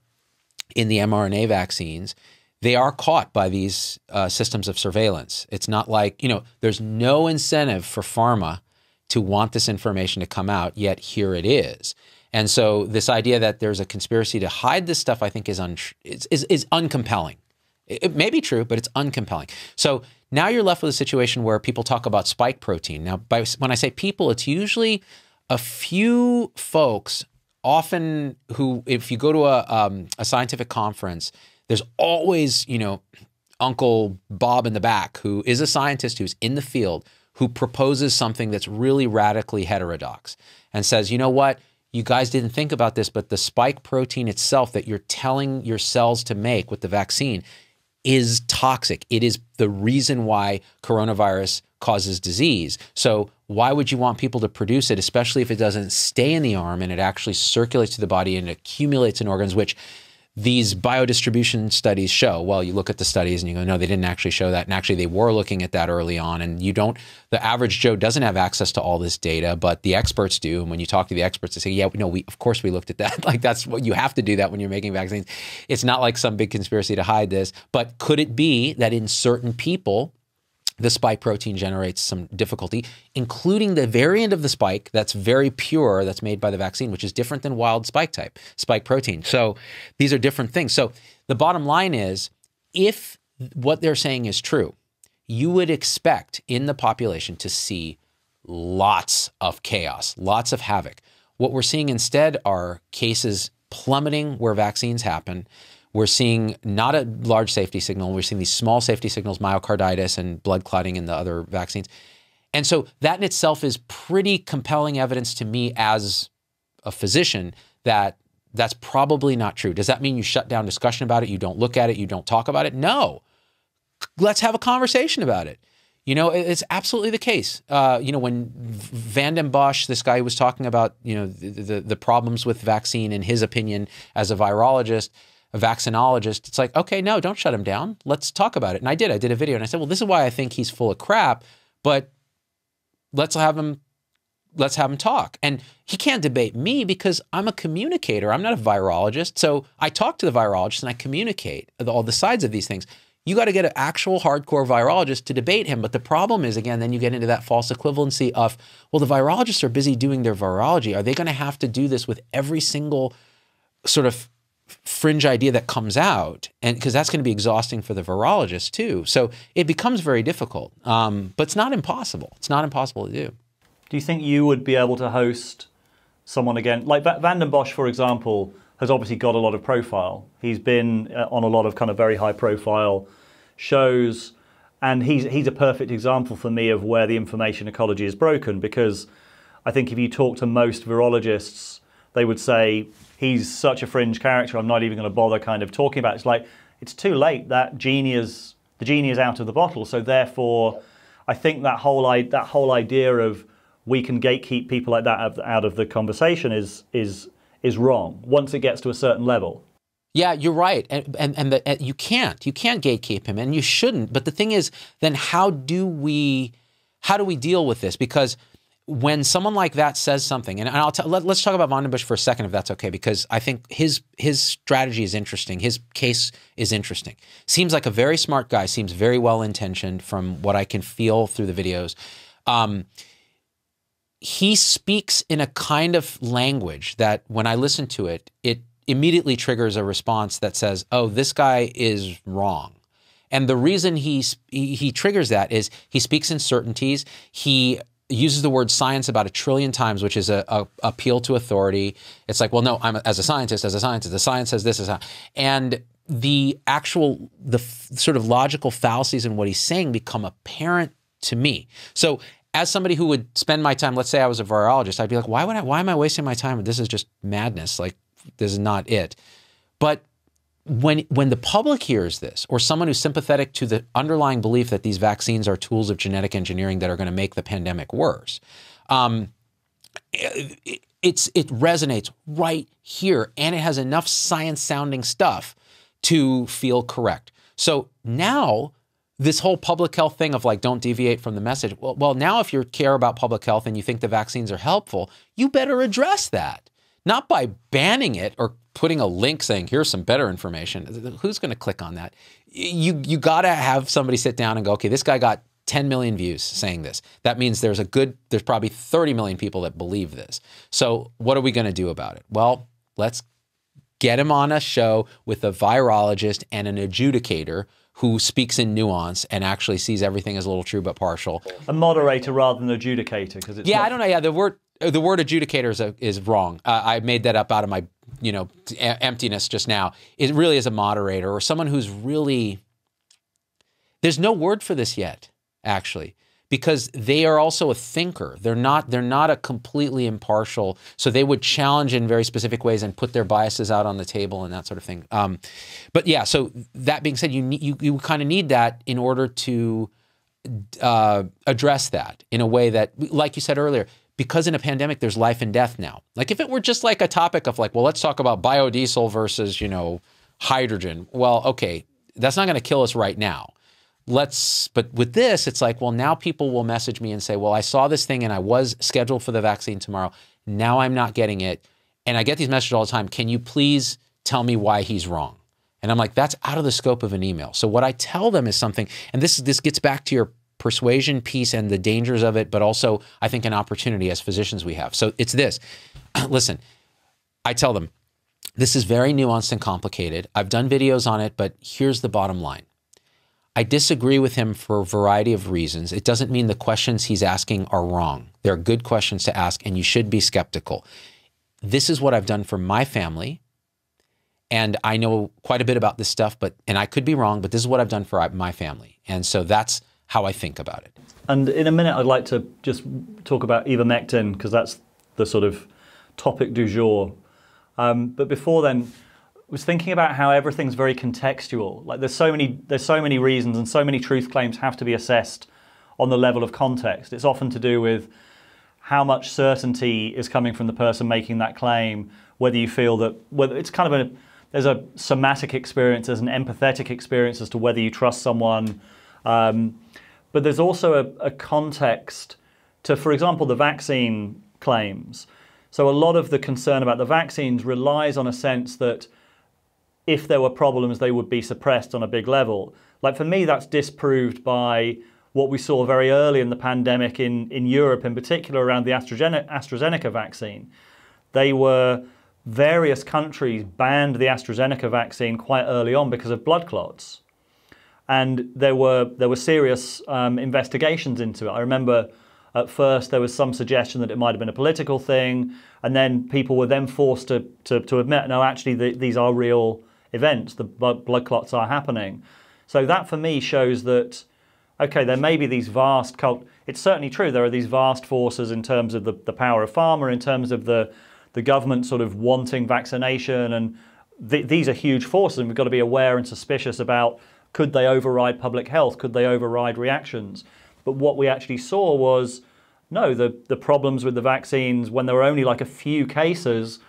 in the mRNA vaccines, they are caught by these uh, systems of surveillance. It's not like, you know, there's no incentive for pharma to want this information to come out, yet here it is. And so this idea that there's a conspiracy to hide this stuff, I think, is, un- is, is, is uncompelling. It, may be true, but it's uncompelling. So now you're left with a situation where people talk about spike protein. Now, by, when I say people, it's usually a few folks, often who, if you go to a, um, a scientific conference, there's always, you know, Uncle Bob in the back who is a scientist who's in the field who proposes something that's really radically heterodox and says, you know what? You guys didn't think about this, but the spike protein itself that you're telling your cells to make with the vaccine is toxic. It is the reason why coronavirus causes disease. So, why would you want people to produce it, especially if it doesn't stay in the arm and it actually circulates to the body and accumulates in organs, which these biodistribution studies show. Well, you look at the studies and you go, no, they didn't actually show that. And actually, they were looking at that early on. And you don't, the average Joe doesn't have access to all this data, but the experts do. And when you talk to the experts, they say, yeah, no, we, of course we looked at that. like that's what you have to do that when you're making vaccines. It's not like some big conspiracy to hide this. But could it be that in certain people, the spike protein generates some difficulty, including the variant of the spike that's very pure, that's made by the vaccine, which is different than wild spike type, spike protein. So these are different things. So the bottom line is if what they're saying is true, you would expect in the population to see lots of chaos, lots of havoc. What we're seeing instead are cases plummeting where vaccines happen we're seeing not a large safety signal. We're seeing these small safety signals, myocarditis and blood clotting in the other vaccines. And so that in itself is pretty compelling evidence to me as a physician that that's probably not true. Does that mean you shut down discussion about it? You don't look at it? You don't talk about it? No. Let's have a conversation about it. You know, it's absolutely the case. Uh, you know, when Vanden Bossche, this guy was talking about, you know, the, the, the problems with vaccine in his opinion as a virologist, a vaccinologist, it's like, okay, no, don't shut him down. Let's talk about it. And I did. I did a video and I said, well, this is why I think he's full of crap, but let's have him let's have him talk. And he can't debate me because I'm a communicator. I'm not a virologist. So I talk to the virologist and I communicate all the sides of these things. you got to get an actual hardcore virologist to debate him. But the problem is, again, then you get into that false equivalency of, well, the virologists are busy doing their virology. Are they going to have to do this with every single sort of fringe idea that comes out? And because that's going to be exhausting for the virologist too. So it becomes very difficult. Um, but it's not impossible. It's not impossible to do. Do you think you would be able to host someone again? Like Vanden Bossche, for example, has obviously got a lot of profile. He's been uh, on a lot of kind of very high profile shows, and he's he's a perfect example for me of where the information ecology is broken because I think if you talk to most virologists, they would say he's such a fringe character. I'm not even going to bother kind of talking about. It. It's like it's too late. That genie is the genie is out of the bottle. So therefore, I think that whole that whole idea of we can gatekeep people like that out of the conversation is is is wrong once it gets to a certain level. Yeah, you're right, and and and, the, and you can't you can't gatekeep him, and you shouldn't. But the thing is, then how do we how do we deal with this? Because when someone like that says something, and I'll t- let, us talk about Vanden Bossche for a second, if that's okay, because I think his his strategy is interesting. His case is interesting. Seems like a very smart guy. Seems very well intentioned from what I can feel through the videos. Um, he speaks in a kind of language that when I listen to it, it immediately triggers a response that says, "Oh, this guy is wrong." And the reason he, he triggers that is he speaks in certainties. He uses the word science about a trillion times, which is a, a appeal to authority. It's like, well, no, I'm a, as a scientist, as a scientist, the science says this is how, and the actual the sort of logical fallacies in what he's saying become apparent to me. So as somebody who would spend my time, let's say I was a virologist, I'd be like, why would I, why am I wasting my time? This is just madness. Like, this is not it. But when when the public hears this, or someone who's sympathetic to the underlying belief that these vaccines are tools of genetic engineering that are going to make the pandemic worse, um, it, it's it resonates right here, and it has enough science sounding stuff to feel correct. So now this whole public health thing of like don't deviate from the message. Well, well, now if you care about public health and you think the vaccines are helpful, you better address that. Not by banning it or putting a link saying here's some better information. Who's going to click on that? You you got to have somebody sit down and go, okay, this guy got 10 million views saying this. That means there's a good there's probably 30 million people that believe this. So what are we going to do about it? Well, let's get him on a show with a virologist and an adjudicator who speaks in nuance and actually sees everything as a little true but partial. A moderator rather than adjudicator, because it's yeah, not... I don't know. Yeah, the word the word adjudicator is, a, is wrong. Uh, I made that up out of my you know emptiness just now. It really is a moderator or someone who's really. There's no word for this yet, actually because they are also a thinker. They're not they're not a completely impartial. So they would challenge in very specific ways and put their biases out on the table and that sort of thing. Um, but yeah, so that being said, you you you kind of need that in order to uh, address that in a way that, like you said earlier, because in a pandemic there's life and death now. Like if it were just like a topic of like, well, let's talk about biodiesel versus you know hydrogen. Well, okay, that's not going to kill us right now. Let's but with this it's like well now people will message me and say well i saw this thing and i was scheduled for the vaccine tomorrow. Now i'm not getting it. And i get these messages all the time can you please tell me why he's wrong? And i'm like that's out of the scope of an email. So what i tell them is something and this this gets back to your persuasion piece and the dangers of it but also i think an opportunity as physicians we have so it's this listen i tell them this is very nuanced and complicated i've done videos on it but here's the bottom line I disagree with him for a variety of reasons. It doesn't mean the questions he's asking are wrong. They're good questions to ask, and you should be skeptical. This is what I've done for my family. And I know quite a bit about this stuff, but and I could be wrong, but this is what I've done for my family. And so that's how I think about it. And in a minute, I'd like to just talk about ivermectin because that's the sort of topic du jour. Um, but before then, I was thinking about how everything's very contextual. Like there's so many there's so many reasons and so many truth claims have to be assessed on the level of context. It's often to do with how much certainty is coming from the person making that claim, whether you feel that whether it's kind of a there's a somatic experience, there's an empathetic experience as to whether you trust someone. Um, but there's also a, a context to, for example, the vaccine claims. So a lot of the concern about the vaccines relies on a sense that if there were problems, they would be suppressed on a big level. Like for me, that's disproved by what we saw very early in the pandemic in, in Europe, in particular around the AstraZeneca, AstraZeneca vaccine. They were, various countries banned the AstraZeneca vaccine quite early on because of blood clots. And there were, there were serious um, investigations into it. I remember at first there was some suggestion that it might have been a political thing, and then people were then forced to, to, to admit, no, actually, the, these are real events, the blood clots are happening. So that for me shows that okay, there may be these vast cult. It's certainly true. There are these vast forces in terms of the, the power of pharma, in terms of the the government sort of wanting vaccination, and th- these are huge forces, and we've got to be aware and suspicious about could they override public health? Could they override reactions? But what we actually saw was no, the, the problems with the vaccines, when there were only like a few cases,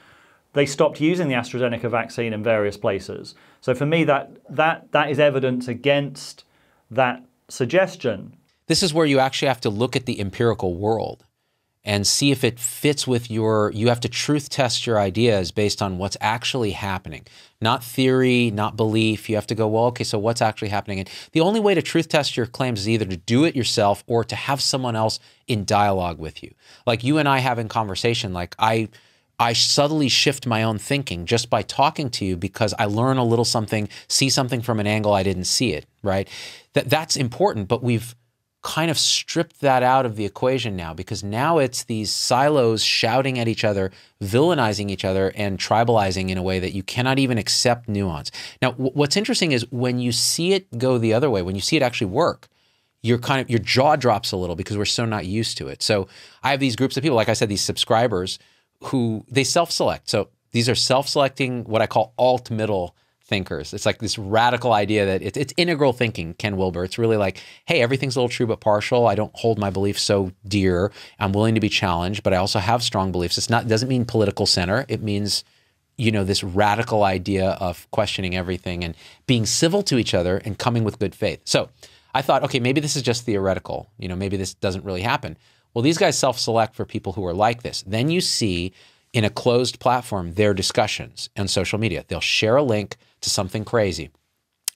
they stopped using the AstraZeneca vaccine in various places. So for me, that, that, that is evidence against that suggestion. This is where you actually have to look at the empirical world and see if it fits with your you have to truth test your ideas based on what's actually happening not theory not belief. You have to go well okay so what's actually happening? And the only way to truth test your claims is either to do it yourself or to have someone else in dialogue with you. Like you and i having conversation like i I subtly shift my own thinking just by talking to you because I learn a little something, see something from an angle I didn't see it, right? That that's important, but we've kind of stripped that out of the equation now because now it's these silos shouting at each other, villainizing each other, and tribalizing in a way that you cannot even accept nuance. Now, what's interesting is when you see it go the other way, when you see it actually work, your kind of your jaw drops a little because we're so not used to it. So I have these groups of people, like I said, these subscribers who they self-select. So these are self-selecting what I call alt middle thinkers. It's like this radical idea that it's, it's integral thinking, Ken Wilber. It's really like, hey, everything's a little true but partial. I don't hold my beliefs so dear. I'm willing to be challenged, but I also have strong beliefs. It's not it doesn't mean political center. It means, you know, this radical idea of questioning everything and being civil to each other and coming with good faith. So I thought, okay, maybe this is just theoretical. You know, maybe this doesn't really happen. Well, these guys self-select for people who are like this. Then you see in a closed platform their discussions on social media. They'll share a link to something crazy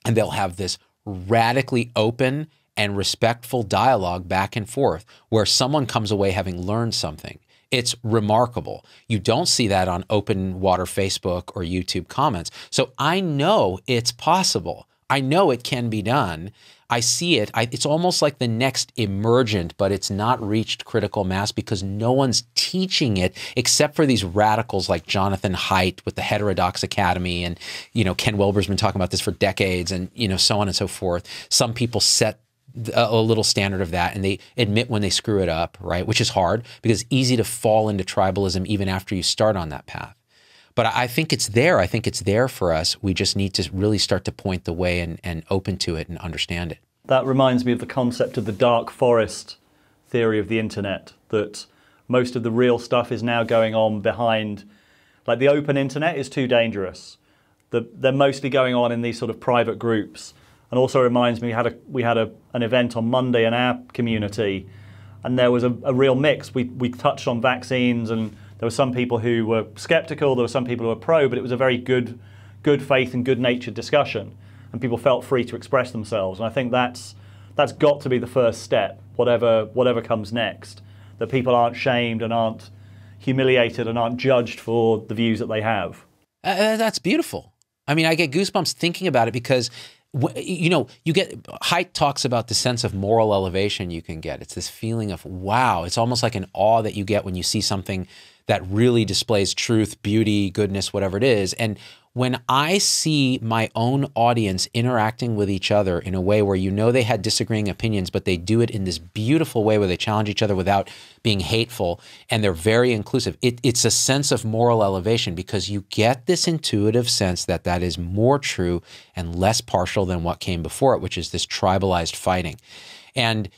and they'll have this radically open and respectful dialogue back and forth where someone comes away having learned something. It's remarkable. You don't see that on open water Facebook or YouTube comments. So I know it's possible. I know it can be done. I see it. I, it's almost like the next emergent, but it's not reached critical mass because no one's teaching it except for these radicals like Jonathan Haidt with the Heterodox Academy, and you know Ken Wilber's been talking about this for decades, and you know so on and so forth. Some people set a little standard of that and they admit when they screw it up, right? Which is hard because it's easy to fall into tribalism even after you start on that path. But I think it's there. I think it's there for us. We just need to really start to point the way and, and open to it and understand it. That reminds me of the concept of the dark forest theory of the internet, that most of the real stuff is now going on behind, like the open internet is too dangerous. The, they're mostly going on in these sort of private groups. And also reminds me, we had, a, we had a, an event on Monday in our community, and there was a, a real mix. We, we touched on vaccines and there were some people who were skeptical, there were some people who were pro, but it was a very good, good faith and good natured discussion. And people felt free to express themselves. And I think that's, that's got to be the first step, whatever, whatever comes next. That people aren't shamed and aren't humiliated and aren't judged for the views that they have. Uh, uh that's beautiful. I mean, I get goosebumps thinking about it because you know, you get Haidt talks about the sense of moral elevation you can get. It's this feeling of wow. It's almost like an awe that you get when you see something that really displays truth, beauty, goodness, whatever it is. And when I see my own audience interacting with each other in a way where you know they had disagreeing opinions, but they do it in this beautiful way where they challenge each other without being hateful and they're very inclusive, it, it's a sense of moral elevation because you get this intuitive sense that that is more true and less partial than what came before it, which is this tribalized fighting. And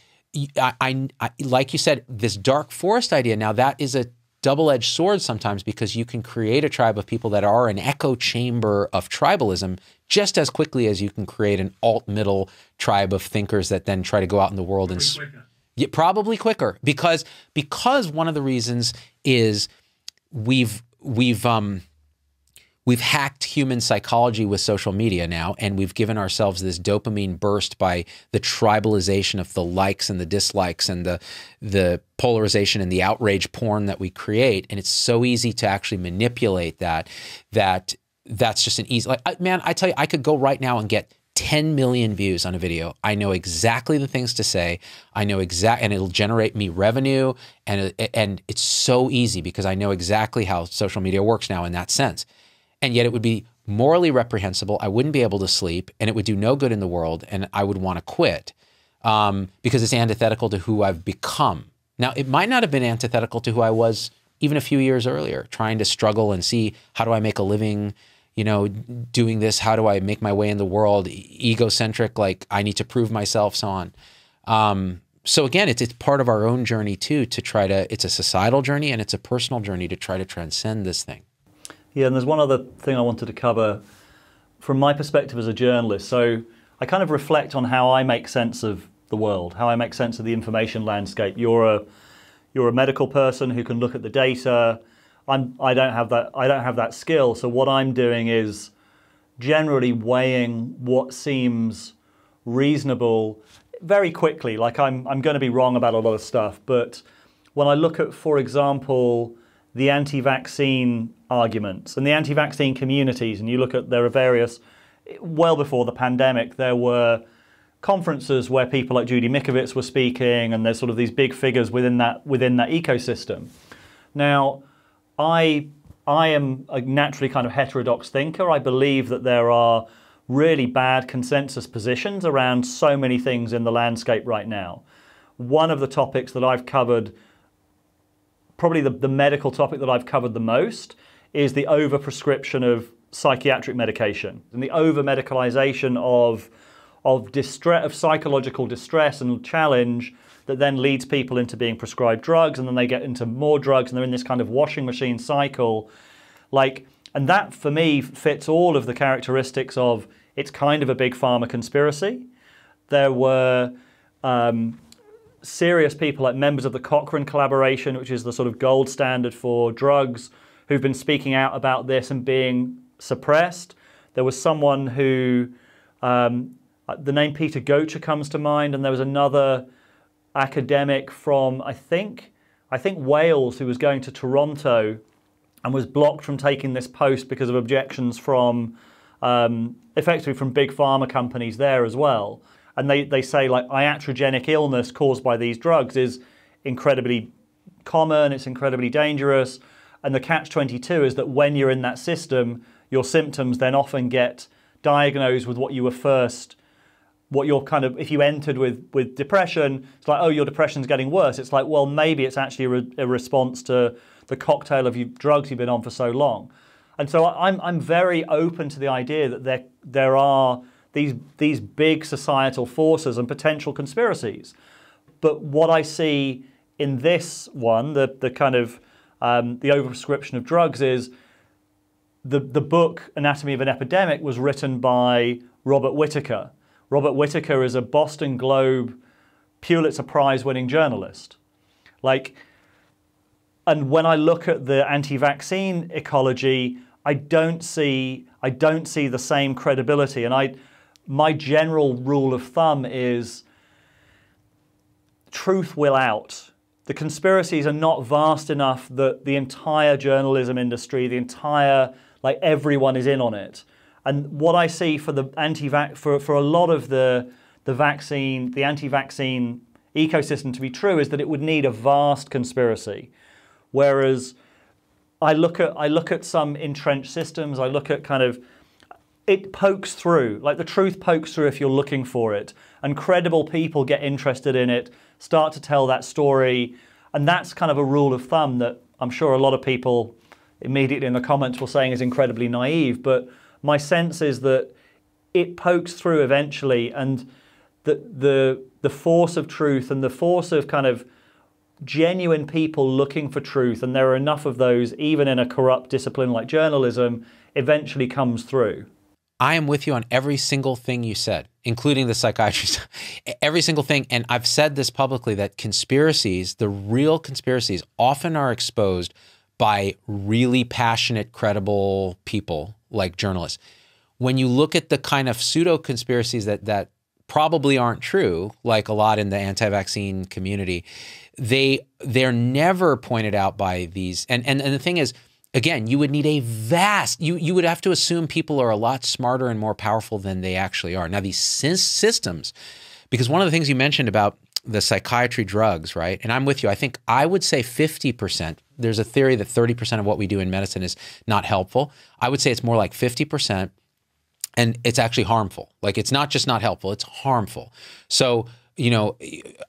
I, I, I like you said, this dark forest idea, now that is a double edged sword sometimes because you can create a tribe of people that are an echo chamber of tribalism just as quickly as you can create an alt middle tribe of thinkers that then try to go out in the world and yeah, probably quicker because because one of the reasons is we've we've um we've hacked human psychology with social media now, and we've given ourselves this dopamine burst by the tribalization of the likes and the dislikes and the the polarization and the outrage porn that we create. And it's so easy to actually manipulate that that that's just an easy like man, I tell you, I could go right now and get 10 million views on a video. I know exactly the things to say. I know exact, and it'll generate me revenue. And, and it's so easy because I know exactly how social media works now in that sense. And yet it would be morally reprehensible. I wouldn't be able to sleep and it would do no good in the world. And I would want to quit um, because it's antithetical to who I've become. Now, it might not have been antithetical to who I was even a few years earlier, trying to struggle and see how do I make a living you know, doing this? How do I make my way in the world? Egocentric, like I need to prove myself, so on. Um, so again, it's it's part of our own journey too to try to. It's a societal journey and it's a personal journey to try to transcend this thing. Yeah, and there's one other thing I wanted to cover from my perspective as a journalist. So I kind of reflect on how I make sense of the world, how I make sense of the information landscape. You're a you're a medical person who can look at the data I'm I don't have that I don't have that skill. So what I'm doing is generally weighing what seems reasonable very quickly. Like I'm I'm going to be wrong about a lot of stuff, but when I look at, for example, the anti-vaccine arguments and the anti-vaccine communities, and you look at there are various well before the pandemic, there were conferences where people like Judy Mikovits were speaking, and there's sort of these big figures within that within that ecosystem. Now, I I am a naturally kind of heterodox thinker. I believe that there are really bad consensus positions around so many things in the landscape right now. One of the topics that I've covered, probably the, the medical topic that I've covered the most, is the overprescription of psychiatric medication and the over medicalization of of distress of psychological distress and challenge that then leads people into being prescribed drugs and then they get into more drugs and they're in this kind of washing machine cycle. Like and that for me fits all of the characteristics of it's kind of a big pharma conspiracy. There were um, serious people like members of the Cochrane collaboration which is the sort of gold standard for drugs who've been speaking out about this and being suppressed there was someone who um, the name Peter Gøtzsche comes to mind and there was another academic from I think I think Wales who was going to Toronto and was blocked from taking this post because of objections from um, effectively from big pharma companies there as well. And they, they say like iatrogenic illness caused by these drugs is incredibly common, it's incredibly dangerous. And the catch 22 is that when you're in that system, your symptoms then often get diagnosed with what you were first what you're kind of if you entered with with depression it's like oh your depression's getting worse. It's like well maybe it's actually a, re- a response to the cocktail of you, drugs you've been on for so long. And so I'm, I'm very open to the idea that there there are these these big societal forces and potential conspiracies. But what I see in this one the the kind of um, the overprescription of drugs is the the book Anatomy of an Epidemic was written by Robert Whitaker Robert Whitaker is a Boston Globe Pulitzer Prize winning journalist. Like, and when I look at the anti-vaccine ecology, I don't see I don't see the same credibility. And I my general rule of thumb is truth will out. The conspiracies are not vast enough that the entire journalism industry, the entire like everyone is in on it. And what I see for the anti-vac, for, for a lot of the the vaccine, the anti-vaccine ecosystem to be true is that it would need a vast conspiracy. Whereas I look at I look at some entrenched systems, I look at kind of it pokes through, like the truth pokes through if you're looking for it. And credible people get interested in it, start to tell that story. And that's kind of a rule of thumb that I'm sure a lot of people immediately in the comments were saying is incredibly naive. But my sense is that it pokes through eventually, and the the the force of truth and the force of kind of genuine people looking for truth, and there are enough of those, even in a corrupt discipline like journalism, eventually comes through. I am with you on every single thing you said, including the psychiatrist. every single thing. And I've said this publicly that conspiracies, the real conspiracies, often are exposed by really passionate, credible people like journalists. When you look at the kind of pseudo conspiracies that that probably aren't true, like a lot in the anti-vaccine community, they they're never pointed out by these. And and, and the thing is, again, you would need a vast, you, you would have to assume people are a lot smarter and more powerful than they actually are. Now, these systems, because one of the things you mentioned about the psychiatry drugs, right? And I'm with you. I think I would say 50%. There's a theory that 30% of what we do in medicine is not helpful. I would say it's more like 50%. And it's actually harmful. Like it's not just not helpful, it's harmful. So you know,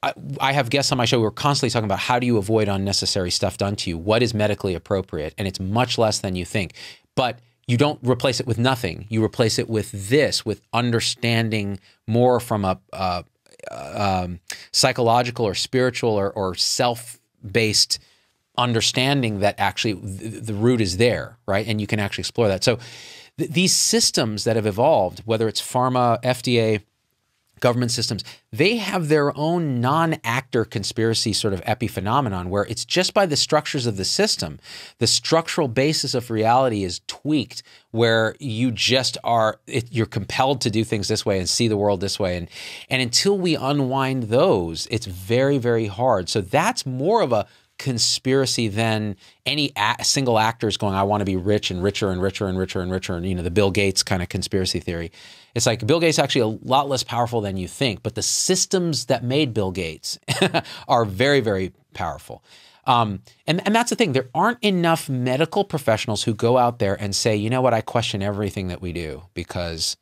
I, I, have guests on my show who are constantly talking about how do you avoid unnecessary stuff done to you? What is medically appropriate? And it's much less than you think. But you don't replace it with nothing. You replace it with this, with understanding more from a, uh, um, psychological or spiritual or, or self based understanding that actually the, the root is there, right? And you can actually explore that. So th- these systems that have evolved, whether it's pharma, FDA, government systems, they have their own non actor conspiracy sort of epiphenomenon where it's just by the structures of the system, the structural basis of reality is tweaked where you just are, it, you're compelled to do things this way and see the world this way. And, and until we unwind those, it's very, very hard. So that's more of a conspiracy than any single actor is going, I want to be rich and richer and richer and richer and richer. And, you know, the Bill Gates kind of conspiracy theory. It's like Bill Gates actually a lot less powerful than you think, but the systems that made Bill Gates are very, very powerful. Um, and, and that's the thing. There aren't enough medical professionals who go out there and say, you know what, I question everything that we do because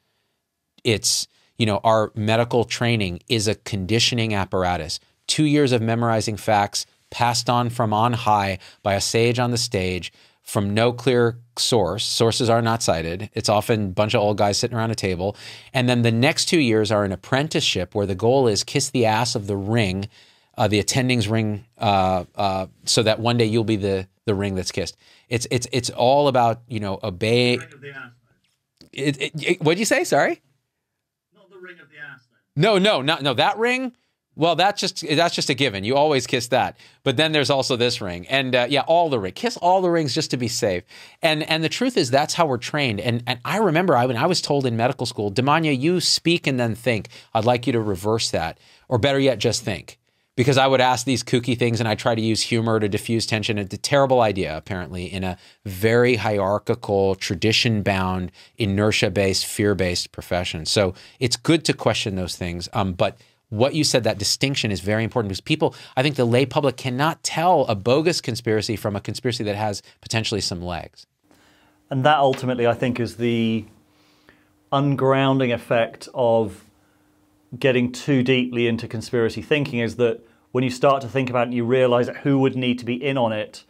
it's, you know, our medical training is a conditioning apparatus. Two years of memorizing facts, passed on from on high by a sage on the stage from no clear source. Sources are not cited. It's often a bunch of old guys sitting around a table. And then the next two years are an apprenticeship where the goal is kiss the ass of the ring, uh, the attending's ring, uh, uh, so that one day you'll be the, the ring that's kissed. It's, it's, it's all about, you know, obey. It, it, it, what'd you say? Sorry? Not the ring of the ass. No, no, not, no, that ring well, that's just that's just a given. You always kiss that. But then there's also this ring, and uh, yeah, all the ring. Kiss all the rings just to be safe. And and the truth is that's how we're trained. And and I remember I when I was told in medical school, Damania, you speak and then think. I'd like you to reverse that, or better yet, just think. Because I would ask these kooky things and I try to use humor to diffuse tension. It's a terrible idea, apparently, in a very hierarchical, tradition bound, inertia based, fear based profession. So it's good to question those things. Um, but what you said, that distinction is very important because people, I think the lay public cannot tell a bogus conspiracy from a conspiracy that has potentially some legs. And that ultimately, I think, is the ungrounding effect of getting too deeply into conspiracy thinking is that when you start to think about it and you realize that who would need to be in on it,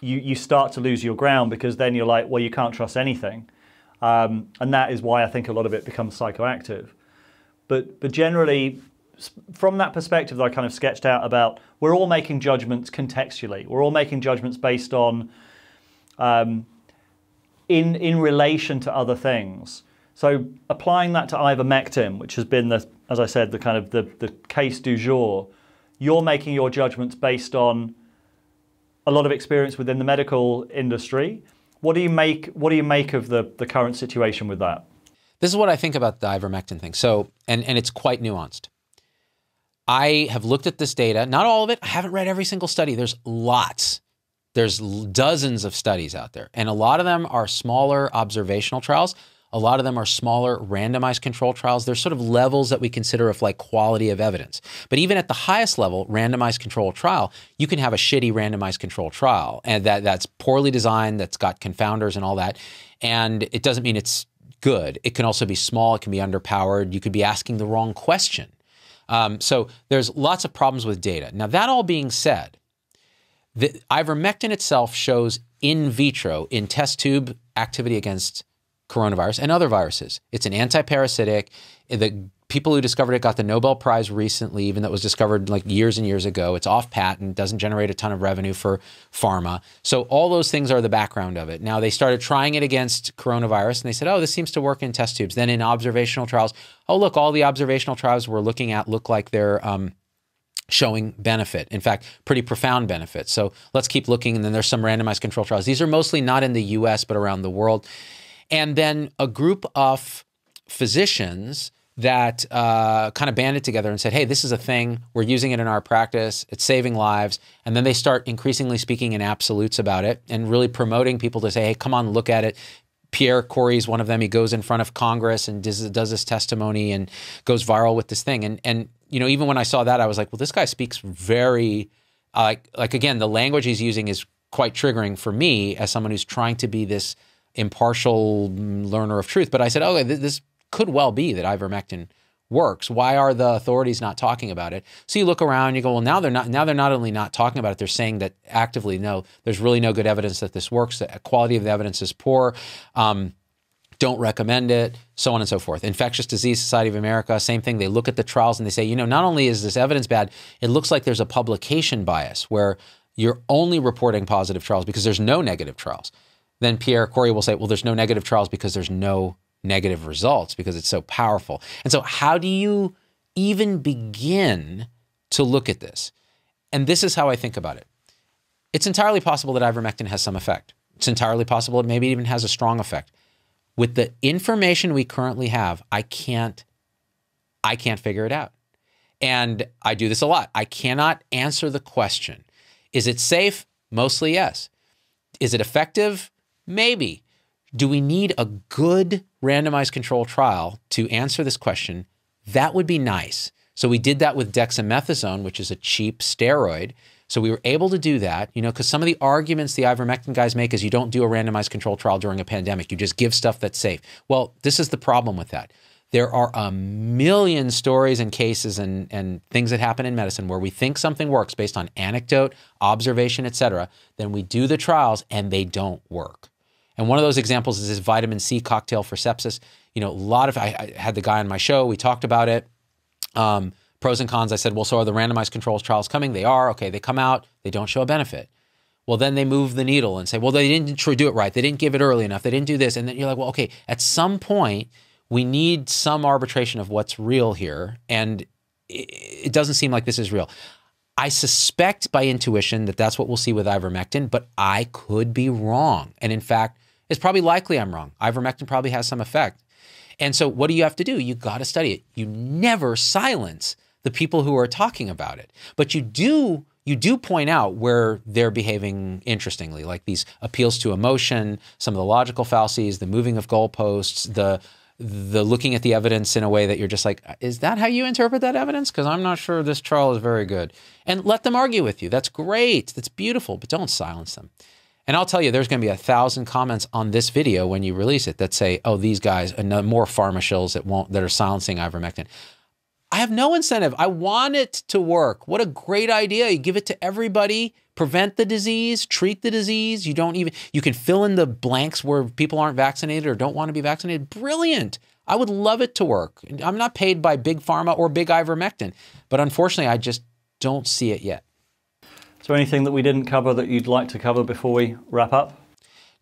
you, you start to lose your ground because then you're like, well, you can't trust anything. Um, and that is why I think a lot of it becomes psychoactive. But, but generally, from that perspective that I kind of sketched out about, we're all making judgments contextually. We're all making judgments based on um, in in relation to other things. So applying that to ivermectin, which has been the, as I said, the kind of the, the case du jour, you're making your judgments based on a lot of experience within the medical industry. What do you make? What do you make of the, the current situation with that? This is what I think about the ivermectin thing. So, and and it's quite nuanced. I have looked at this data, not all of it. I haven't read every single study. There's lots. There's dozens of studies out there, and a lot of them are smaller observational trials. A lot of them are smaller randomized control trials. There's sort of levels that we consider of like quality of evidence. But even at the highest level, randomized control trial, you can have a shitty randomized control trial and that that's poorly designed, that's got confounders and all that. And it doesn't mean it's good. It can also be small, it can be underpowered. You could be asking the wrong question. Um, so there's lots of problems with data. Now, that all being said, the ivermectin itself shows in vitro, in test tube activity against coronavirus and other viruses. It's an antiparasitic. The people who discovered it got the Nobel Prize recently, even though it was discovered like years and years ago. It's off patent, doesn't generate a ton of revenue for pharma. So all those things are the background of it. Now they started trying it against coronavirus and they said, oh, this seems to work in test tubes. Then in observational trials, oh, look, all the observational trials we're looking at look like they're um, showing benefit. In fact, pretty profound benefit. So let's keep looking. And then there's some randomized control trials. These are mostly not in the US, but around the world. And then a group of physicians that uh, kind of banded together and said, hey, this is a thing. We're using it in our practice. It's saving lives. And then they start increasingly speaking in absolutes about it and really promoting people to say, hey, come on, look at it. Pierre Kory is one of them. He goes in front of Congress and does, does this testimony and goes viral with this thing. And, and you know, even when I saw that, I was like, well, this guy speaks very, uh, like, like again, the language he's using is quite triggering for me as someone who's trying to be this impartial learner of truth. But I said, okay, this could well be that ivermectin works. Why are the authorities not talking about it? So you look around, you go, well, now they're not. Now they're not only not talking about it, they're saying that actively, no, there's really no good evidence that this works. The quality of the evidence is poor. Um, don't recommend it, so on and so forth. Infectious Disease Society of America, same thing. They look at the trials and they say, you know, not only is this evidence bad, it looks like there's a publication bias where you're only reporting positive trials because there's no negative trials. Then Pierre Kory will say, well, there's no negative trials because there's no negative results because it's so powerful. And so, how do you even begin to look at this? And this is how I think about it. It's entirely possible that ivermectin has some effect. It's entirely possible it maybe even has a strong effect. With the information we currently have, I can't I can't figure it out. And I do this a lot. I cannot answer the question. Is it safe? Mostly yes. Is it effective? Maybe. Do we need a good randomized control trial to answer this question? That would be nice. So we did that with dexamethasone, which is a cheap steroid. So we were able to do that, you know, because some of the arguments the ivermectin guys make is you don't do a randomized control trial during a pandemic. You just give stuff that's safe. Well, this is the problem with that. There are a million stories and cases and, and things that happen in medicine where we think something works based on anecdote, observation, et cetera. Then we do the trials and they don't work. And one of those examples is this vitamin C cocktail for sepsis. You know, a lot of, I, I had the guy on my show, we talked about it. Um, pros and cons. I said, well, so are the randomized controls trials coming? They are. Okay, they come out, they don't show a benefit. Well, then they move the needle and say, well, they didn't do it right. They didn't give it early enough. They didn't do this. And then you're like, well, okay, at some point, we need some arbitration of what's real here. And it doesn't seem like this is real. I suspect by intuition that that's what we'll see with ivermectin, but I could be wrong. And in fact, it's probably likely I'm wrong. Ivermectin probably has some effect. And so what do you have to do? You got to study it. You never silence the people who are talking about it. But you do you do point out where they're behaving interestingly, like these appeals to emotion, some of the logical fallacies, the moving of goalposts, the the looking at the evidence in a way that you're just like, is that how you interpret that evidence? Because I'm not sure this trial is very good. And let them argue with you. That's great. That's beautiful, but don't silence them. And I'll tell you, there's going to be a thousand comments on this video when you release it that say, "Oh, these guys, more pharma shills that won't that are silencing ivermectin." I have no incentive. I want it to work. What a great idea! You give it to everybody, prevent the disease, treat the disease. You don't even you can fill in the blanks where people aren't vaccinated or don't want to be vaccinated. Brilliant. I would love it to work. I'm not paid by big pharma or big ivermectin, but unfortunately, I just don't see it yet. Is there anything that we didn't cover that you'd like to cover before we wrap up?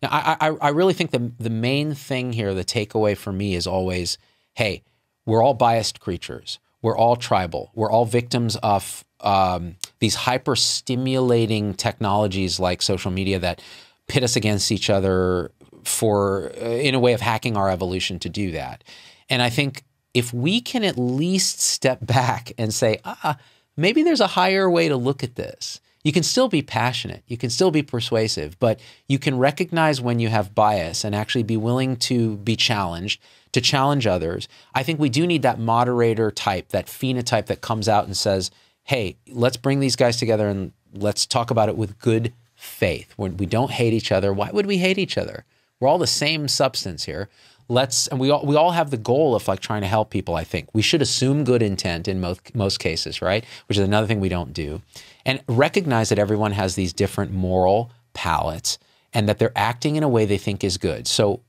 Now, I, I, I really think the, the main thing here, the takeaway for me is always hey, we're all biased creatures. We're all tribal. We're all victims of um, these hyper stimulating technologies like social media that pit us against each other for, uh, in a way of hacking our evolution to do that. And I think if we can at least step back and say, ah, maybe there's a higher way to look at this you can still be passionate, you can still be persuasive, but you can recognize when you have bias and actually be willing to be challenged, to challenge others. I think we do need that moderator type, that phenotype that comes out and says, hey, let's bring these guys together and let's talk about it with good faith. When we don't hate each other, why would we hate each other? We're all the same substance here let's and we all we all have the goal of like trying to help people i think we should assume good intent in most most cases right which is another thing we don't do and recognize that everyone has these different moral palates and that they're acting in a way they think is good so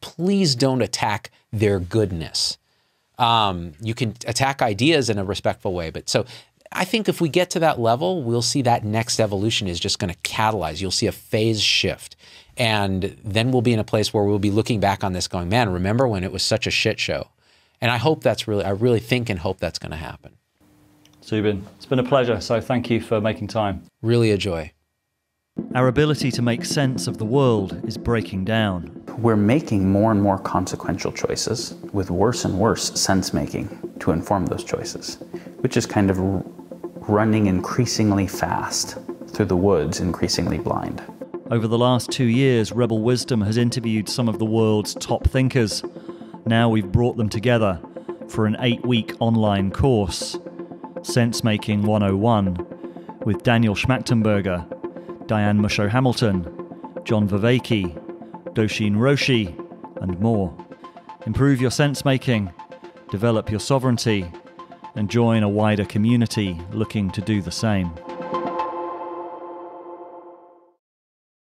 please don't attack their goodness um, you can attack ideas in a respectful way but so I think if we get to that level, we'll see that next evolution is just going to catalyze. You'll see a phase shift. And then we'll be in a place where we'll be looking back on this going, man, remember when it was such a shit show? And I hope that's really, I really think and hope that's going to happen. Zubin, it's been a pleasure. So thank you for making time. Really a joy. Our ability to make sense of the world is breaking down. We're making more and more consequential choices with worse and worse sense making to inform those choices, which is kind of running increasingly fast through the woods, increasingly blind. Over the last two years, Rebel Wisdom has interviewed some of the world's top thinkers. Now we've brought them together for an eight week online course, Sense Making 101, with Daniel Schmachtenberger, Diane Musho Hamilton, John Vervaeke, Doshin Roshi, and more. Improve your sense making, develop your sovereignty, and join a wider community looking to do the same.